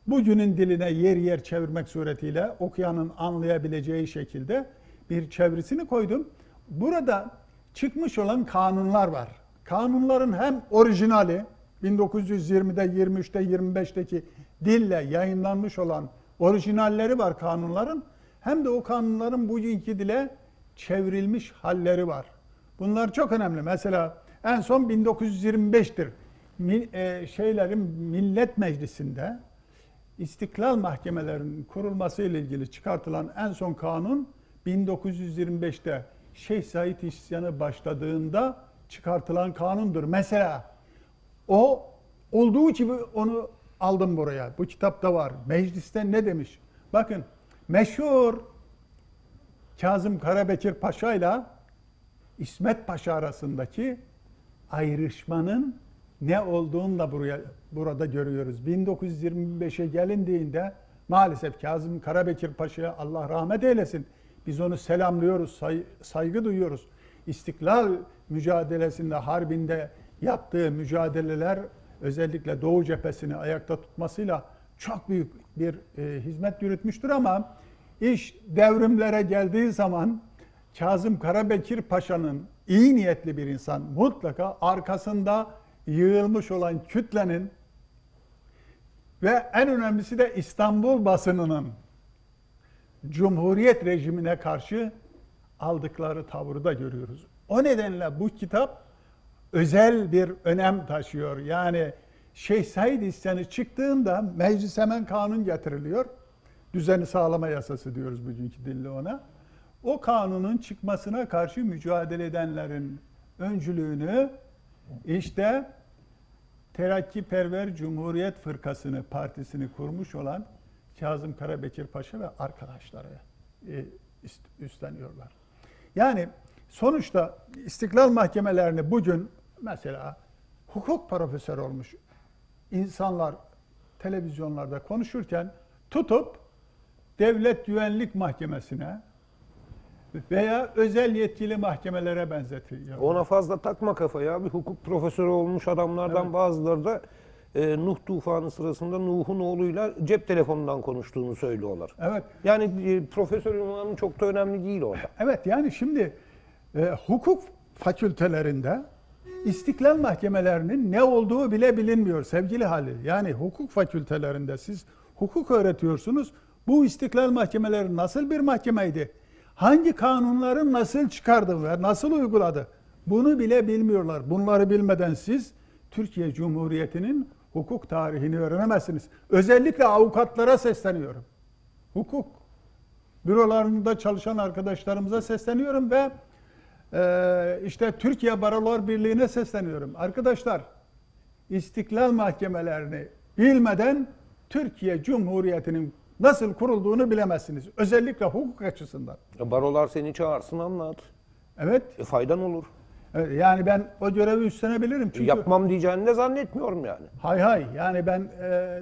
bugünün diline yer yer çevirmek suretiyle okuyanın anlayabileceği şekilde bir çevirisini koydum. Burada çıkmış olan kanunlar var. Kanunların hem orijinali 1920'de, 23'te, 25'teki dille yayınlanmış olan orijinalleri var kanunların. Hem de o kanunların bugünkü dile çevrilmiş halleri var. Bunlar çok önemli. Mesela en son 1925'tir. Mi- e, şeylerin Millet Meclisi'nde İstiklal mahkemelerinin kurulması ile ilgili çıkartılan en son kanun 1925'te Şeyh Said isyanı başladığında çıkartılan kanundur. Mesela o olduğu gibi onu aldım buraya. Bu kitapta var. Mecliste ne demiş? Bakın meşhur Kazım Karabekir Paşa ile İsmet Paşa arasındaki ayrışmanın ne olduğunu da buraya burada görüyoruz. 1925'e gelindiğinde maalesef Kazım Karabekir Paşa'ya Allah rahmet eylesin. Biz onu selamlıyoruz, say- saygı duyuyoruz. İstiklal mücadelesinde, harbinde yaptığı mücadeleler özellikle Doğu cephesini ayakta tutmasıyla çok büyük bir e, hizmet yürütmüştür ama iş devrimlere geldiği zaman Kazım Karabekir Paşa'nın iyi niyetli bir insan mutlaka arkasında yığılmış olan kütlenin ve en önemlisi de İstanbul basınının Cumhuriyet rejimine karşı aldıkları tavırı da görüyoruz. O nedenle bu kitap özel bir önem taşıyor. Yani Şeyh Said isyanı çıktığında meclis hemen kanun getiriliyor. Düzeni sağlama yasası diyoruz bugünkü dille ona. O kanunun çıkmasına karşı mücadele edenlerin öncülüğünü işte Terakkiperver Cumhuriyet Fırkasını, partisini kurmuş olan Kazım Karabekir Paşa ve arkadaşları e, üst- üstleniyorlar. Yani sonuçta istiklal mahkemelerini bugün mesela hukuk profesörü olmuş insanlar televizyonlarda konuşurken tutup devlet güvenlik mahkemesine veya özel yetkili mahkemelere benzetiyor. Ona fazla takma kafaya. Bir hukuk profesörü olmuş adamlardan Evet. bazıları da e, Nuh tufanı sırasında Nuh'un oğluyla cep telefonundan konuştuğunu söylüyorlar. Evet. Yani e, profesör ünvanı çok da önemli değil orada. Evet yani şimdi e, hukuk fakültelerinde istiklal mahkemelerinin ne olduğu bile bilinmiyor sevgili Halil. Yani hukuk fakültelerinde siz hukuk öğretiyorsunuz. Bu istiklal mahkemeleri nasıl bir mahkemeydi? Hangi kanunları nasıl çıkardı ve nasıl uyguladı? Bunu bile bilmiyorlar. Bunları bilmeden siz Türkiye Cumhuriyeti'nin hukuk tarihini öğrenemezsiniz. Özellikle avukatlara sesleniyorum. Hukuk bürolarında çalışan arkadaşlarımıza sesleniyorum ve e, işte Türkiye Barolar Birliği'ne sesleniyorum. Arkadaşlar istiklal mahkemelerini bilmeden Türkiye Cumhuriyeti'nin nasıl kurulduğunu bilemezsiniz. Özellikle hukuk açısından. E, Barolar seni çağırsın anlat. Evet. E, faydan olur. evet, Yani ben o görevi üstlenebilirim. Çünkü Yapmam diyeceğini de zannetmiyorum yani. Hay hay yani ben e,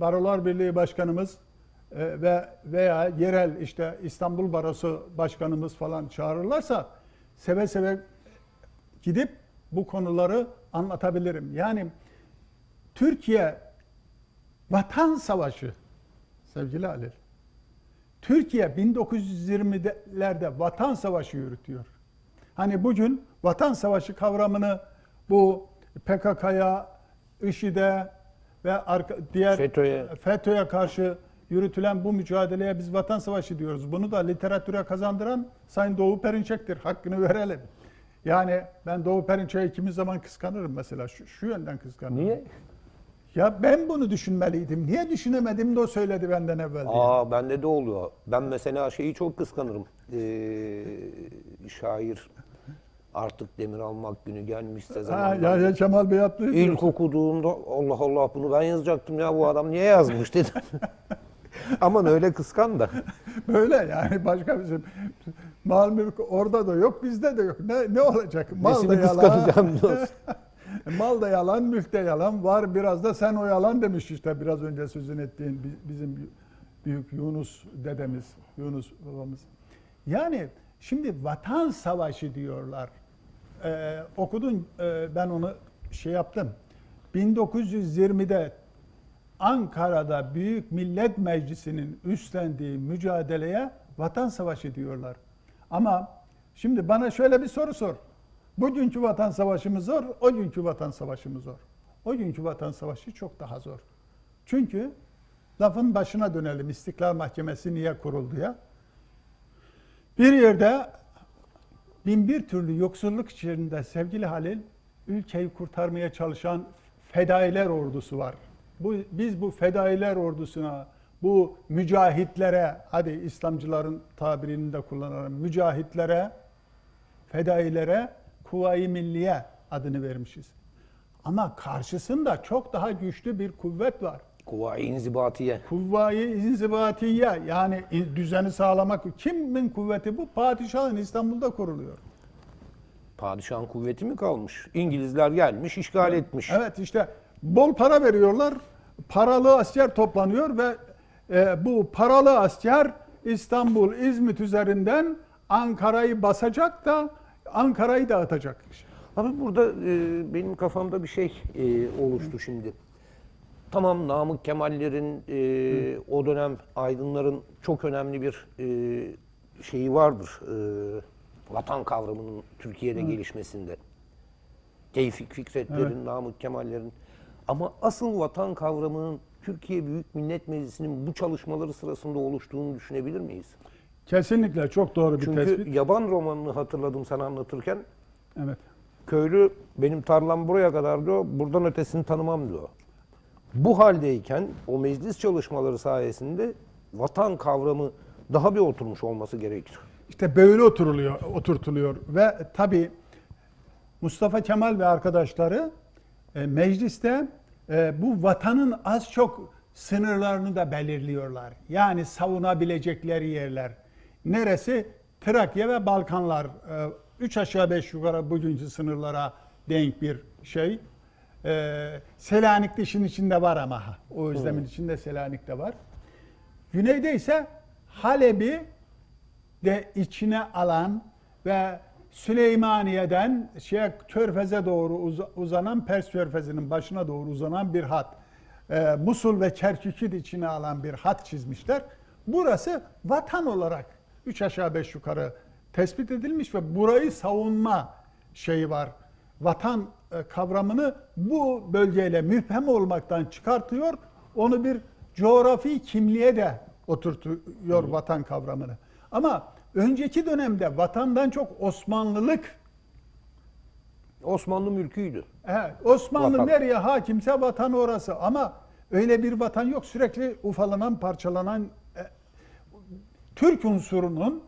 Barolar Birliği Başkanımız e, ve veya yerel işte İstanbul Barosu Başkanımız falan çağırırlarsa seve seve gidip bu konuları anlatabilirim. Yani Türkiye vatan savaşı sevgili Halil. Türkiye 1920'lerde vatan savaşı yürütüyor. Hani bugün vatan savaşı kavramını bu PKK'ya, IŞİD'e ve diğer FETÖ'ye. FETÖ'ye karşı yürütülen bu mücadeleye biz vatan savaşı diyoruz. Bunu da literatüre kazandıran Sayın Doğu Perinçek'tir. Hakkını verelim. Yani ben Doğu Perinçek'i kimi zaman kıskanırım mesela. Şu, şu yönden kıskanırım. Niye? Ya ben bunu düşünmeliydim. Niye düşünemedim de o söyledi benden evvel diye. Aa bende de oluyor. Ben mesela şeyi çok kıskanırım. Ee, şair artık demir almak günü gelmişse Ha, zaman. ya, ya Kemal Bey yaptı. İlk okuduğumda Allah Allah bunu ben yazacaktım ya bu adam niye yazmış dedim. [LAUGHS] Aman öyle kıskan da. [LAUGHS] Böyle yani başka bizim mal mülk orada da yok bizde de yok. Ne, ne olacak? Mal da Nesini yalan. kıskanacağım diyorsun. [LAUGHS] Mal da yalan, mülk de yalan. Var biraz da sen o yalan demiş işte biraz önce sözünü ettiğin bi- bizim büyük Yunus dedemiz, Yunus babamız. Yani şimdi vatan savaşı diyorlar. Ee, okudun e, ben onu şey yaptım. 1920'de Ankara'da Büyük Millet Meclisi'nin üstlendiği mücadeleye vatan savaşı diyorlar. Ama şimdi bana şöyle bir soru sor. Bugünkü vatan savaşı mı zor, o günkü vatan savaşı mı zor? O günkü vatan savaşı çok daha zor. Çünkü lafın başına dönelim. İstiklal Mahkemesi niye kuruldu ya? Bir yerde bin bir türlü yoksulluk içerisinde sevgili Halil ülkeyi kurtarmaya çalışan fedailer ordusu var. Bu, biz bu fedailer ordusuna, bu mücahitlere, hadi İslamcıların tabirini de kullanalım, mücahitlere, fedailere Kuvayi Milliye adını vermişiz. Ama karşısında çok daha güçlü bir kuvvet var. Kuvayi inzibatiye. Kuvvayi inzibatiye yani düzeni sağlamak. Kimin kuvveti bu? Padişahın İstanbul'da kuruluyor. Padişahın kuvveti mi kalmış? İngilizler gelmiş, işgal etmiş. Evet işte bol para veriyorlar. Paralı asker toplanıyor ve e, bu paralı asker İstanbul, İzmit üzerinden Ankara'yı basacak da Ankara'yı dağıtacak. Abi burada e, benim kafamda bir şey e, oluştu şimdi. Tamam Namık Kemallerin e, o dönem aydınların çok önemli bir e, şeyi vardır. E, vatan kavramının Türkiye'de gelişmesinde. Tevfik Fikretlerin, Namık Kemallerin. Ama asıl vatan kavramının Türkiye Büyük Millet Meclisi'nin bu çalışmaları sırasında oluştuğunu düşünebilir miyiz? Kesinlikle çok doğru bir Çünkü tespit. yaban romanını hatırladım sen anlatırken. Evet. Köylü benim tarlam buraya kadar diyor, buradan ötesini tanımam diyor. Bu haldeyken o meclis çalışmaları sayesinde vatan kavramı daha bir oturmuş olması gerekir. İşte böyle oturuluyor, oturtuluyor ve tabii Mustafa Kemal ve arkadaşları e, mecliste e, bu vatanın az çok sınırlarını da belirliyorlar. Yani savunabilecekleri yerler. Neresi? Trakya ve Balkanlar. E, üç aşağı beş yukarı bugünkü sınırlara denk bir şey. E, Selanik de işin içinde var ama. O özlemin içinde Selanik de var. Güneyde ise Halep'i de içine alan ve Süleymaniye'den şey Körfez'e doğru uz- uzanan Pers Körfezi'nin başına doğru uzanan bir hat. Ee, Musul ve Kerkük'ü de içine alan bir hat çizmişler. Burası vatan olarak üç aşağı beş yukarı tespit edilmiş ve burayı savunma şeyi var. Vatan e, kavramını bu bölgeyle müphem olmaktan çıkartıyor. Onu bir coğrafi kimliğe de oturtuyor vatan kavramını. Ama önceki dönemde vatandan çok Osmanlılık, Osmanlı mülküydü. evet, Osmanlı Vatan. nereye hakimse vatan orası. Ama öyle bir vatan yok. Sürekli ufalanan, parçalanan e, Türk unsurunun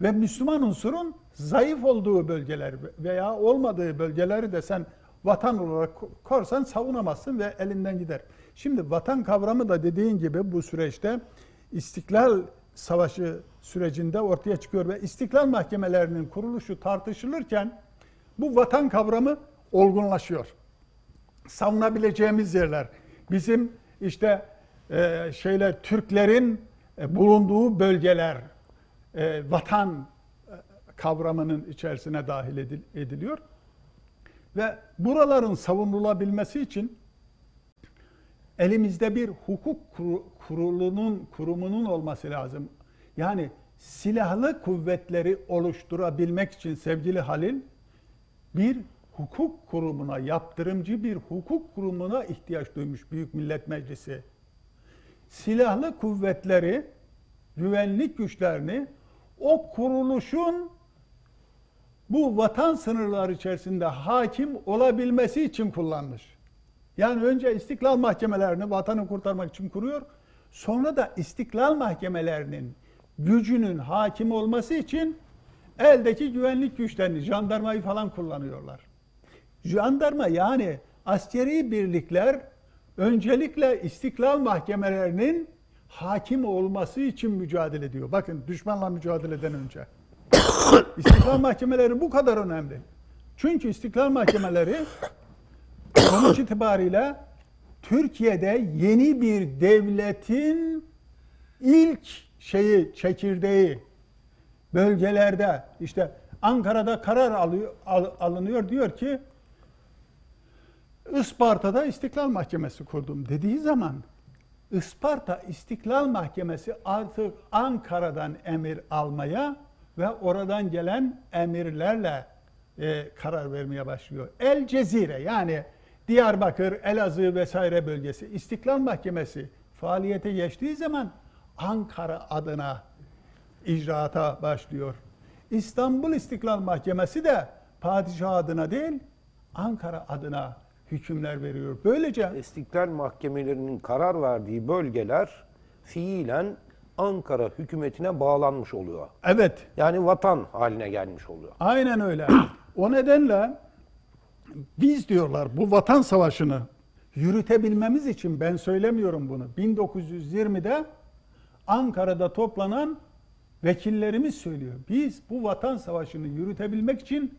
ve Müslüman unsurun zayıf olduğu bölgeler veya olmadığı bölgeleri de sen vatan olarak korsan savunamazsın ve elinden gider. Şimdi vatan kavramı da dediğin gibi bu süreçte İstiklal Savaşı sürecinde ortaya çıkıyor ve İstiklal mahkemelerinin kuruluşu tartışılırken bu vatan kavramı olgunlaşıyor. Savunabileceğimiz yerler. Bizim işte e, şeyler Türklerin bulunduğu bölgeler e, vatan e, kavramının içerisine dahil edil- ediliyor. Ve buraların savunulabilmesi için elimizde bir hukuk kuru- kurulunun kurumunun olması lazım. Yani silahlı kuvvetleri oluşturabilmek için sevgili Halil bir hukuk kurumuna, yaptırımcı bir hukuk kurumuna ihtiyaç duymuş Büyük Millet Meclisi. Silahlı kuvvetleri, güvenlik güçlerini o kuruluşun bu vatan sınırları içerisinde hakim olabilmesi için kullanmış. Yani önce istiklal mahkemelerini vatanı kurtarmak için kuruyor. Sonra da istiklal mahkemelerinin gücünün hakim olması için eldeki güvenlik güçlerini, jandarmayı falan kullanıyorlar. Jandarma yani askeri birlikler öncelikle istiklal mahkemelerinin hakim olması için mücadele ediyor. Bakın düşmanla mücadeleden önce. [COUGHS] İstiklal mahkemeleri bu kadar önemli. Çünkü istiklal mahkemeleri sonuç itibariyle Türkiye'de yeni bir devletin ilk şeyi, çekirdeği bölgelerde işte Ankara'da karar alıyor, al- alınıyor diyor ki Isparta'da İstiklal Mahkemesi kurdum dediği zaman Isparta İstiklal Mahkemesi artık Ankara'dan emir almaya ve oradan gelen emirlerle e, karar vermeye başlıyor. El Cezire yani Diyarbakır, Elazığ vesaire bölgesi İstiklal Mahkemesi faaliyete geçtiği zaman Ankara adına icraata başlıyor. İstanbul İstiklal Mahkemesi de padişah adına değil Ankara adına hükümler veriyor. Böylece İstiklal mahkemelerinin karar verdiği bölgeler fiilen Ankara hükümetine bağlanmış oluyor. evet Yani vatan haline gelmiş oluyor. Aynen öyle. O nedenle biz diyorlar bu vatan savaşını yürütebilmemiz için ben söylemiyorum bunu. 1920'de Ankara'da toplanan vekillerimiz söylüyor. Biz bu vatan savaşını yürütebilmek için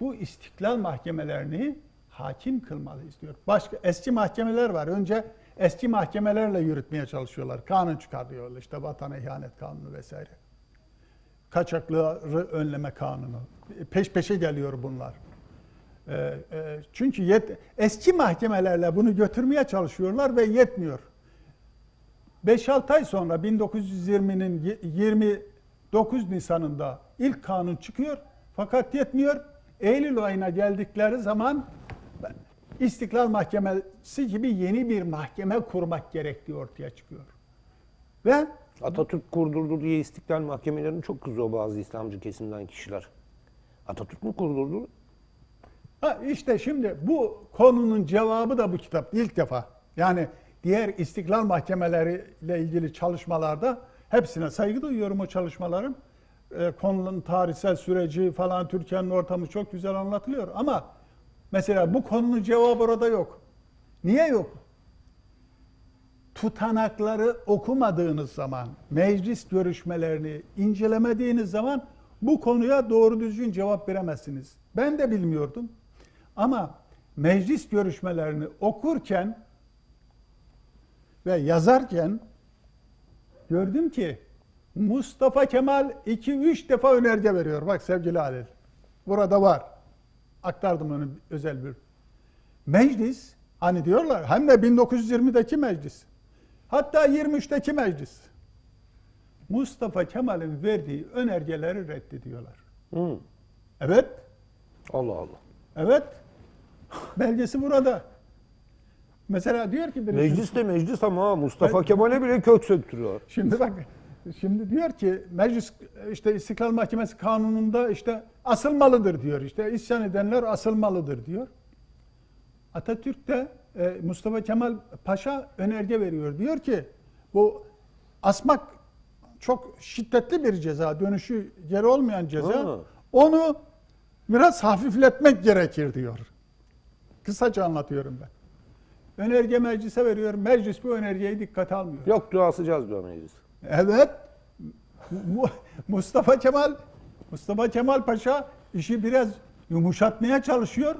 bu istiklal mahkemelerini hakim kılmalıyız diyor. Başka eski mahkemeler var. Önce eski mahkemelerle yürütmeye çalışıyorlar. Kanun çıkarıyorlar. işte vatana ihanet kanunu vesaire kaçakları önleme kanunu. Peş peşe geliyor bunlar. Ee, e, çünkü yet, eski mahkemelerle bunu götürmeye çalışıyorlar ve yetmiyor. 5-6 ay sonra 1920'nin y- 29 Nisan'ında ilk kanun çıkıyor fakat yetmiyor. Eylül ayına geldikleri zaman İstiklal Mahkemesi gibi yeni bir mahkeme kurmak gerektiği ortaya çıkıyor. Ve Atatürk kurdurdu diye istiklal mahkemelerini çok kızıyor bazı İslamcı kesimden kişiler. Atatürk mü kurdurdu? Ha işte şimdi bu konunun cevabı da bu kitap ilk defa. Yani diğer istiklal mahkemeleriyle ilgili çalışmalarda hepsine saygı duyuyorum o çalışmaların. Ee, konunun tarihsel süreci falan Türkiye'nin ortamı çok güzel anlatılıyor ama mesela bu konunun cevabı orada yok. Niye yok? tutanakları okumadığınız zaman, meclis görüşmelerini incelemediğiniz zaman bu konuya doğru düzgün cevap veremezsiniz. Ben de bilmiyordum. Ama meclis görüşmelerini okurken ve yazarken gördüm ki Mustafa Kemal 2-3 defa önerge veriyor. Bak sevgili Halil. Burada var. Aktardım onu özel bir. Meclis hani diyorlar hem de 1920'deki meclis. Hatta 23'teki meclis. Mustafa Kemal'in verdiği önergeleri reddediyorlar. Hı. Evet, Allah Allah. evet. [LAUGHS] Belgesi burada. Mesela diyor ki birisi, Meclis de meclis ama Mustafa Kemal'e bile kök söktürüyor. Şimdi bak, şimdi diyor ki meclis işte İstiklal Mahkemesi kanununda işte asılmalıdır diyor. İşte isyan edenler asılmalıdır diyor. Atatürk de e, Mustafa Kemal Paşa önerge veriyor. Diyor ki bu asmak çok şiddetli bir ceza, dönüşü geri olmayan ceza. Ha. Onu biraz hafifletmek gerekir diyor. Kısaca anlatıyorum ben. Önerge meclise veriyor. Meclis bu önergeyi dikkate almıyor. Yok duasıcağız bir meclis. Evet. Mu- Mustafa Kemal Mustafa Kemal Paşa işi biraz yumuşatmaya çalışıyor.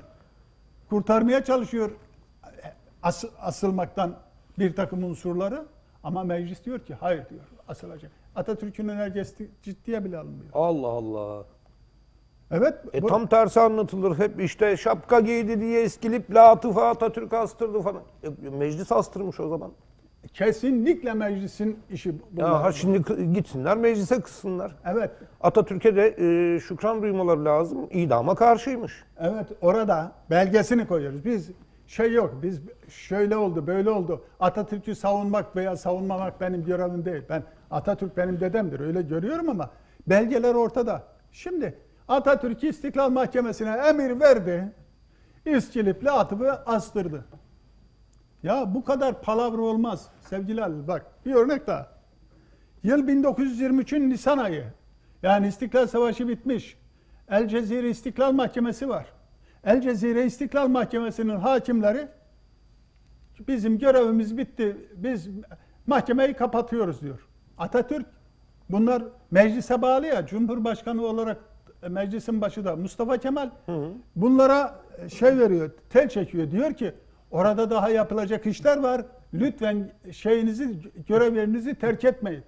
Kurtarmaya çalışıyor as- asılmaktan bir takım unsurları ama meclis diyor ki hayır diyor asılacak. Atatürk'ün önergesi ciddiye bile alınmıyor. Allah Allah. Evet. E bu- tam tersi anlatılır. Hep işte şapka giydi diye eskilip Latıf'a Atatürk astırdı falan. E, meclis astırmış o zaman. Kesinlikle meclisin işi bunlar. Ya ha şimdi gitsinler meclise kızsınlar. Evet. Atatürk'e de e, şükran duymaları lazım. İdama karşıymış. Evet orada belgesini koyuyoruz. Biz şey yok. Biz şöyle oldu, böyle oldu. Atatürk'ü savunmak veya savunmamak benim görevim değil. Ben Atatürk benim dedemdir. Öyle görüyorum ama belgeler ortada. Şimdi Atatürk İstiklal Mahkemesi'ne emir verdi. İskilipli atıbı astırdı. Ya bu kadar palavra olmaz sevgili Halil. Bak bir örnek daha. Yıl 1923'ün Nisan ayı. Yani İstiklal Savaşı bitmiş. El Cezire İstiklal Mahkemesi var. El Cezire İstiklal Mahkemesi'nin hakimleri bizim görevimiz bitti. Biz mahkemeyi kapatıyoruz diyor. Atatürk bunlar meclise bağlı ya Cumhurbaşkanı olarak meclisin başı da Mustafa Kemal bunlara şey veriyor, tel çekiyor. Diyor ki orada daha yapılacak işler var. Lütfen şeyinizi, görevlerinizi terk etmeyin.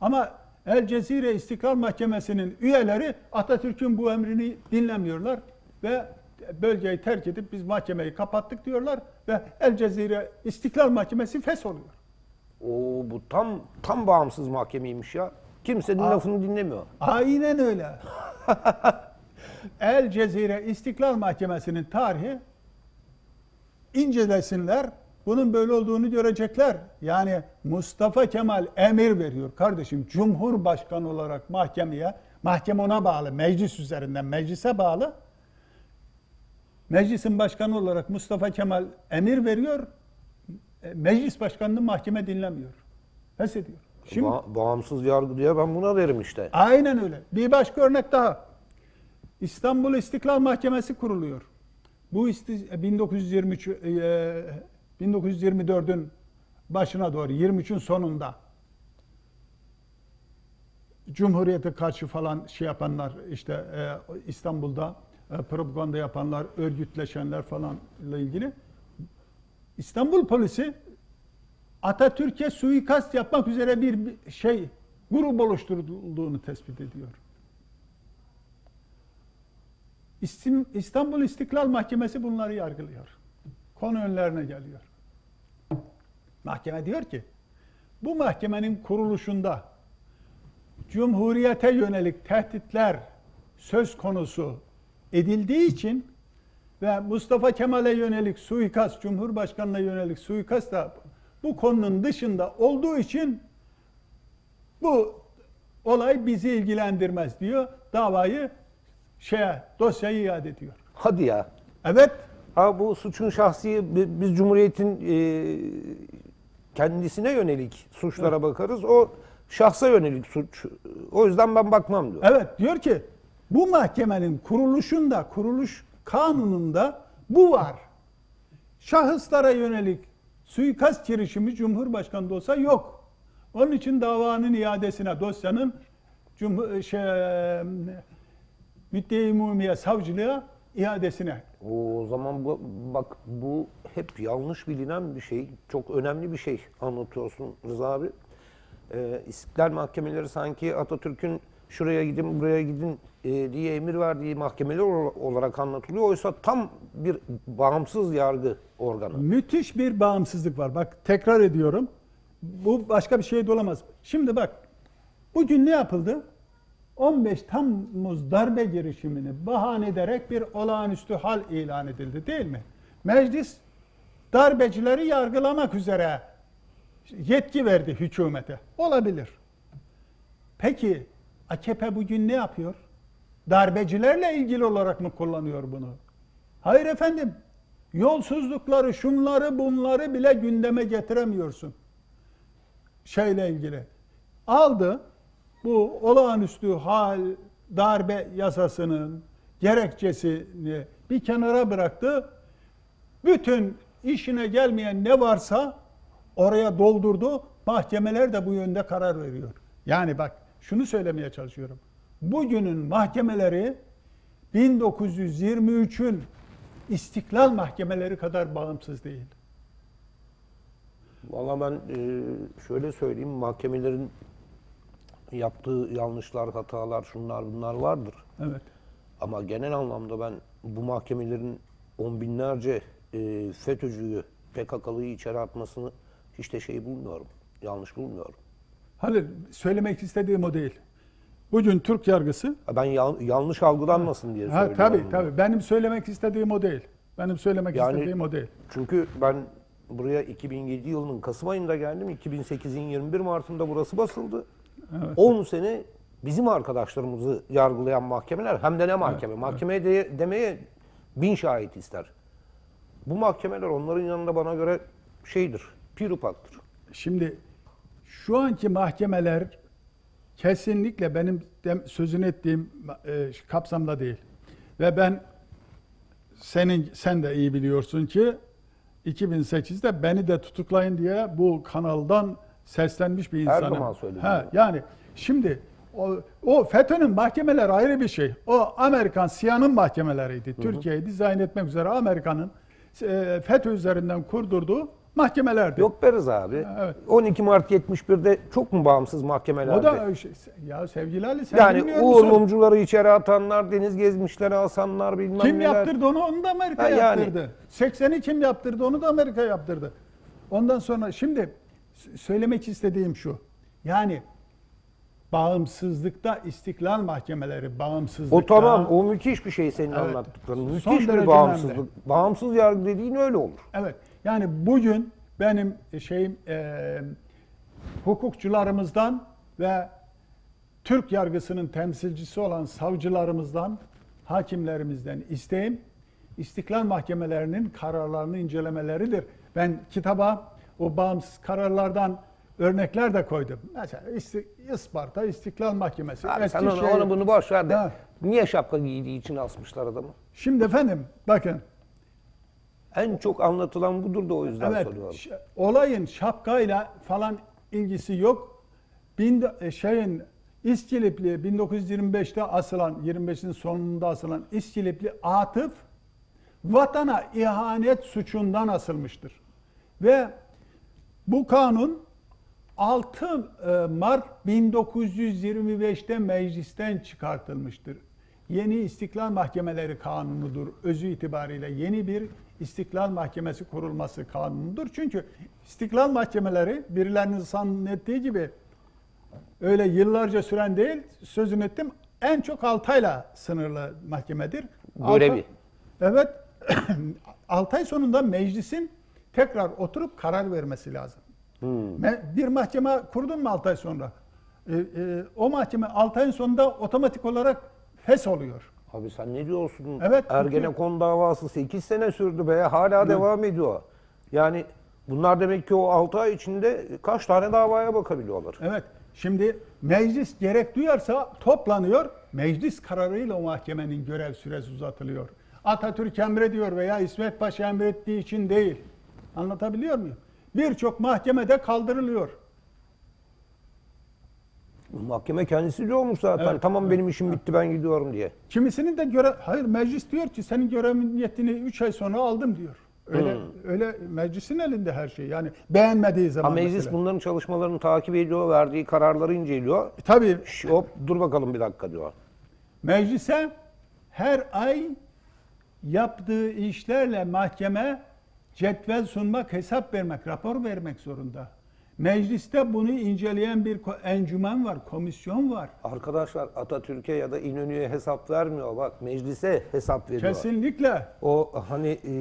Ama El Cezire İstiklal Mahkemesi'nin üyeleri Atatürk'ün bu emrini dinlemiyorlar ve bölgeyi terk edip biz mahkemeyi kapattık diyorlar ve El Cezire İstiklal Mahkemesi fesholuyor. Oo bu tam tam bağımsız mahkemeymiş ya. Kimsenin lafını dinlemiyor. Aynen öyle. [LAUGHS] El Cezire İstiklal Mahkemesi'nin tarihi incelesinler. Bunun böyle olduğunu görecekler. Yani Mustafa Kemal emir veriyor kardeşim. Cumhurbaşkanı olarak mahkemeye, mahkeme ona bağlı, meclis üzerinden meclise bağlı. Meclisin başkanı olarak Mustafa Kemal emir veriyor. E, Meclis başkanını mahkeme dinlemiyor. Feshediyor. Şimdi Ba- bağımsız yargı diye ben buna derim işte. Aynen öyle. Bir başka örnek daha. İstanbul İstiklal Mahkemesi kuruluyor. Bu isti- 1923 e, 1924'ün başına doğru 23'ün sonunda Cumhuriyete karşı falan şey yapanlar işte e, İstanbul'da e, propaganda yapanlar, örgütleşenler falanla ilgili İstanbul polisi Atatürk'e suikast yapmak üzere bir şey grup oluşturulduğunu tespit ediyor. İstanbul İstiklal Mahkemesi bunları yargılıyor. Konu önlerine geliyor. Mahkeme diyor ki bu mahkemenin kuruluşunda Cumhuriyete yönelik tehditler söz konusu edildiği için ve Mustafa Kemal'e yönelik suikast, Cumhurbaşkanı'na yönelik suikast da bu konunun dışında olduğu için bu olay bizi ilgilendirmez diyor. Davayı şeye, dosyayı iade ediyor. Hadi ya. Evet, Ha bu suçun şahsi bi- biz Cumhuriyet'in e, kendisine yönelik suçlara bakarız. O şahsa yönelik suç. O yüzden ben bakmam diyor. evet diyor ki bu mahkemenin kuruluşunda, kuruluş kanununda bu var. Şahıslara yönelik suikast girişimi Cumhurbaşkanı da olsa yok. Onun için davanın iadesine, dosyanın Cumhur, şey, müddei umumiye savcılığa iadesine O zaman bu, bak bu hep yanlış bilinen bir şey. Çok önemli bir şey anlatıyorsun Rıza abi. Ee, İstiklal mahkemeleri sanki Atatürk'ün şuraya gidin buraya gidin e, diye emir verdiği mahkemeler ol- olarak anlatılıyor. Oysa tam bir bağımsız yargı organı. Müthiş bir bağımsızlık var. Bak tekrar ediyorum. Bu başka bir şey de olamaz. Şimdi bak. Bugün ne yapıldı? 15 Temmuz darbe girişimini bahane ederek bir olağanüstü hal ilan edildi değil mi? Meclis darbecileri yargılamak üzere yetki verdi hükümete. Olabilir. Peki AKP bugün ne yapıyor? Darbecilerle ilgili olarak mı kullanıyor bunu? Hayır efendim. Yolsuzlukları, şunları, bunları bile gündeme getiremiyorsun. Şeyle ilgili. Aldı bu olağanüstü hal darbe yasasının gerekçesini bir kenara bıraktı. Bütün işine gelmeyen ne varsa oraya doldurdu. Mahkemeler de bu yönde karar veriyor. Yani bak şunu söylemeye çalışıyorum. Bugünün mahkemeleri 1923'ün istiklal mahkemeleri kadar bağımsız değil. Valla ben e, şöyle söyleyeyim mahkemelerin yaptığı yanlışlar, hatalar, şunlar bunlar vardır. Evet. Ama genel anlamda ben bu mahkemelerin on binlerce e, FETÖ'cüyü, PKK'lıyı içeri atmasını hiç de şey bulmuyorum. Yanlış bulmuyorum. Halil söylemek istediğim o değil. Bugün Türk yargısı Ha, Ben yan- yanlış algılanmasın diye Ha, söylüyorum. tabii bunu. tabii. Benim söylemek istediğim o değil. Benim söylemek Yani- istediğim o değil. Çünkü ben buraya 2007 yılının Kasım ayında geldim. 2008'in 21 Mart'ında burası basıldı. 10 sene bizim arkadaşlarımızı yargılayan mahkemeler hem de ne mahkeme? Mahkemeye de, demeye bin şahit ister. Bu mahkemeler onların yanında bana göre şeydir, pirupaktır. Şimdi şu anki mahkemeler kesinlikle benim sözünü ettiğim e, kapsamda değil. Ve ben senin sen de iyi biliyorsun ki 2008'de beni de tutuklayın diye bu kanaldan seslenmiş bir Her insanım. zaman söyledim Ha, yani şimdi o, o FETÖ'nün mahkemeleri ayrı bir şey. O Amerikan Siyan'ın mahkemeleriydi. Türkiye'yi dizayn etmek üzere Amerika'nın e, FETÖ üzerinden kurdurduğu mahkemelerdi. Yok be Rıza abi. Evet. 12 Mart 71'de çok mu bağımsız mahkemelerdi? O da şey- ya sevgili Ali sen yani Uğur musun? Mumcuları içeri atanlar, deniz gezmişleri asanlar bilmem Kim neler. yaptırdı onu? Onu da Amerika Ha, yani. yaptırdı. 80'i kim yaptırdı? Onu da Amerika yaptırdı. Ondan sonra şimdi söylemek istediğim şu. Yani bağımsızlıkta istiklal mahkemeleri bağımsızlıkta. O tamam, o müthiş bir şey senin Evet. anlattıkların. Müthiş bir bağımsızlık. Bağımsız yargı dediğin öyle olur. Evet. Yani bugün benim şeyim e, hukukçularımızdan ve Türk yargısının temsilcisi olan savcılarımızdan, hakimlerimizden isteğim istiklal mahkemelerinin kararlarını incelemeleridir. Ben kitaba o bağımsız kararlardan örnekler de koydum. Mesela İsti- Isparta İstiklal Mahkemesi. Abi sen onu, Eskişehir- onu bunu boş ver de. Ha. Niye şapka giydiği için asmışlar adamı? Şimdi efendim bakın En çok anlatılan budur da o yüzden Evet, soruyorum. olayın şapkayla falan ilgisi yok. Bin, e, şeyin İskilipli 1925'te asılan, 25'in sonunda asılan İskilipli Atıf vatana ihanet suçundan asılmıştır. Ve bu kanun 6 e, Mart 1925'te meclisten çıkartılmıştır. Yeni İstiklal Mahkemeleri Kanunu'dur. Özü itibariyle yeni bir İstiklal Mahkemesi kurulması kanunudur. Çünkü İstiklal Mahkemeleri birilerinin zannettiği gibi öyle yıllarca süren değil, sözünü ettim, en çok 6 ayla sınırlı mahkemedir. Görevi. Altı- Evet. [CLEARS THROAT] 6 ay sonunda meclisin tekrar oturup karar vermesi lazım. Me- Bir mahkeme kurdun mu 6 ay sonra? E, e, o mahkeme 6 ayın sonunda otomatik olarak fes oluyor. Abi sen ne diyorsun? Evet, Ergenekon davası 8 sene sürdü be. Hala devam ediyor. Yani bunlar demek ki o 6 ay içinde kaç tane davaya bakabiliyorlar. Evet. Şimdi meclis gerek duyarsa toplanıyor. Meclis kararıyla o mahkemenin görev süresi uzatılıyor. Atatürk emrediyor veya İsmet Paşa emrettiği için değil. Anlatabiliyor muyum? Birçok mahkemede kaldırılıyor. Mahkeme kendisi diyormuş zaten. Evet, tamam benim işim bitti ben gidiyorum diye. Kimisinin de görev, hayır meclis diyor ki senin görevin yetini 3 ay sonra aldım diyor. Öyle öyle meclisin elinde her şey. Yani beğenmediği Ha, zaman meclis mesela. bunların çalışmalarını takip ediyor, verdiği kararları inceliyor. E, Tabii Şş, hop dur bakalım bir dakika diyor. Meclise her ay yaptığı işlerle mahkeme cetvel sunmak, hesap vermek, rapor vermek zorunda. Mecliste bunu inceleyen bir encümen var, komisyon var. Arkadaşlar Atatürk'e ya da İnönü'ye hesap vermiyor. Bak meclise hesap veriyor. Kesinlikle. O hani e,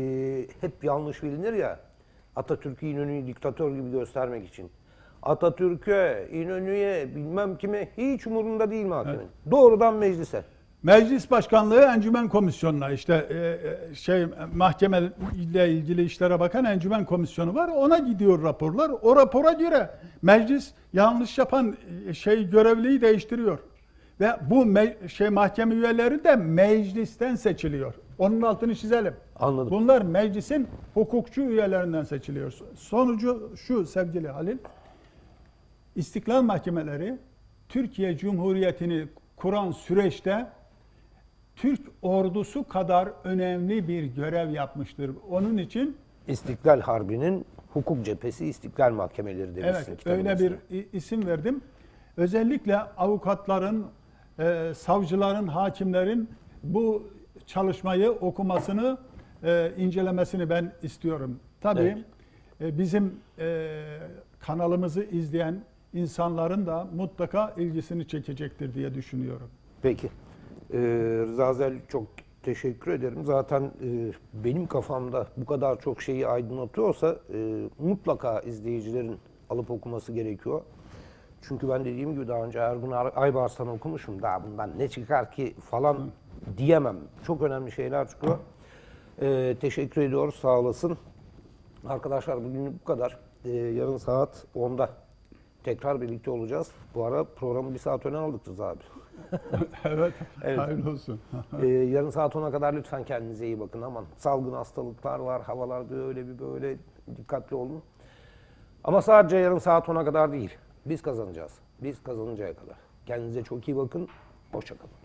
hep yanlış bilinir ya. Atatürk'ü İnönü'yü diktatör gibi göstermek için. Atatürk'e, İnönü'ye, bilmem kime hiç umurunda değil mahkemenin. Doğrudan meclise. Meclis Başkanlığı Encümen Komisyonu'na işte e, e, şey mahkeme ile ilgili işlere bakan Encümen Komisyonu var. Ona gidiyor raporlar. O rapora göre meclis yanlış yapan e, şey görevliyi değiştiriyor. Ve bu me- şey mahkeme üyeleri de meclisten seçiliyor. Onun altını çizelim. Anladım. Bunlar meclisin hukukçu üyelerinden seçiliyor. Sonucu şu sevgili Halil. İstiklal mahkemeleri Türkiye Cumhuriyeti'ni kuran süreçte Türk ordusu kadar önemli bir görev yapmıştır. Onun için İstiklal Harbi'nin hukuk cephesi İstiklal Mahkemeleri demişsin evet öyle bir isim verdim. Özellikle avukatların, e, savcıların, hakimlerin bu çalışmayı okumasını, e, incelemesini ben istiyorum. Tabii e, bizim e, kanalımızı izleyen insanların da mutlaka ilgisini çekecektir diye düşünüyorum. Peki. Ee, Rıza Zel çok Teşekkür ederim. Zaten e, benim kafamda bu kadar çok şeyi aydınlatıyorsa e, mutlaka izleyicilerin alıp okuması gerekiyor. Çünkü ben dediğim gibi daha önce Ergun Ar- Aybars'tan okumuşum. Daha bundan ne çıkar ki falan diyemem. Çok önemli şeyler çıkıyor. E, teşekkür ediyoruz. Sağ olasın. Arkadaşlar bugün bu kadar. E, yarın saat 10'da tekrar birlikte olacağız. Bu ara programı bir saat öne aldık Rıza abi. [LAUGHS] evet, Evet. hayırlı olsun. Ee, yarın saat 10'a kadar lütfen kendinize iyi bakın. Aman salgın hastalıklar var, havalar böyle bir böyle dikkatli olun. Ama sadece yarın saat 10'a kadar değil. Biz kazanacağız. Biz kazanıncaya kadar. Kendinize çok iyi bakın. Hoşçakalın.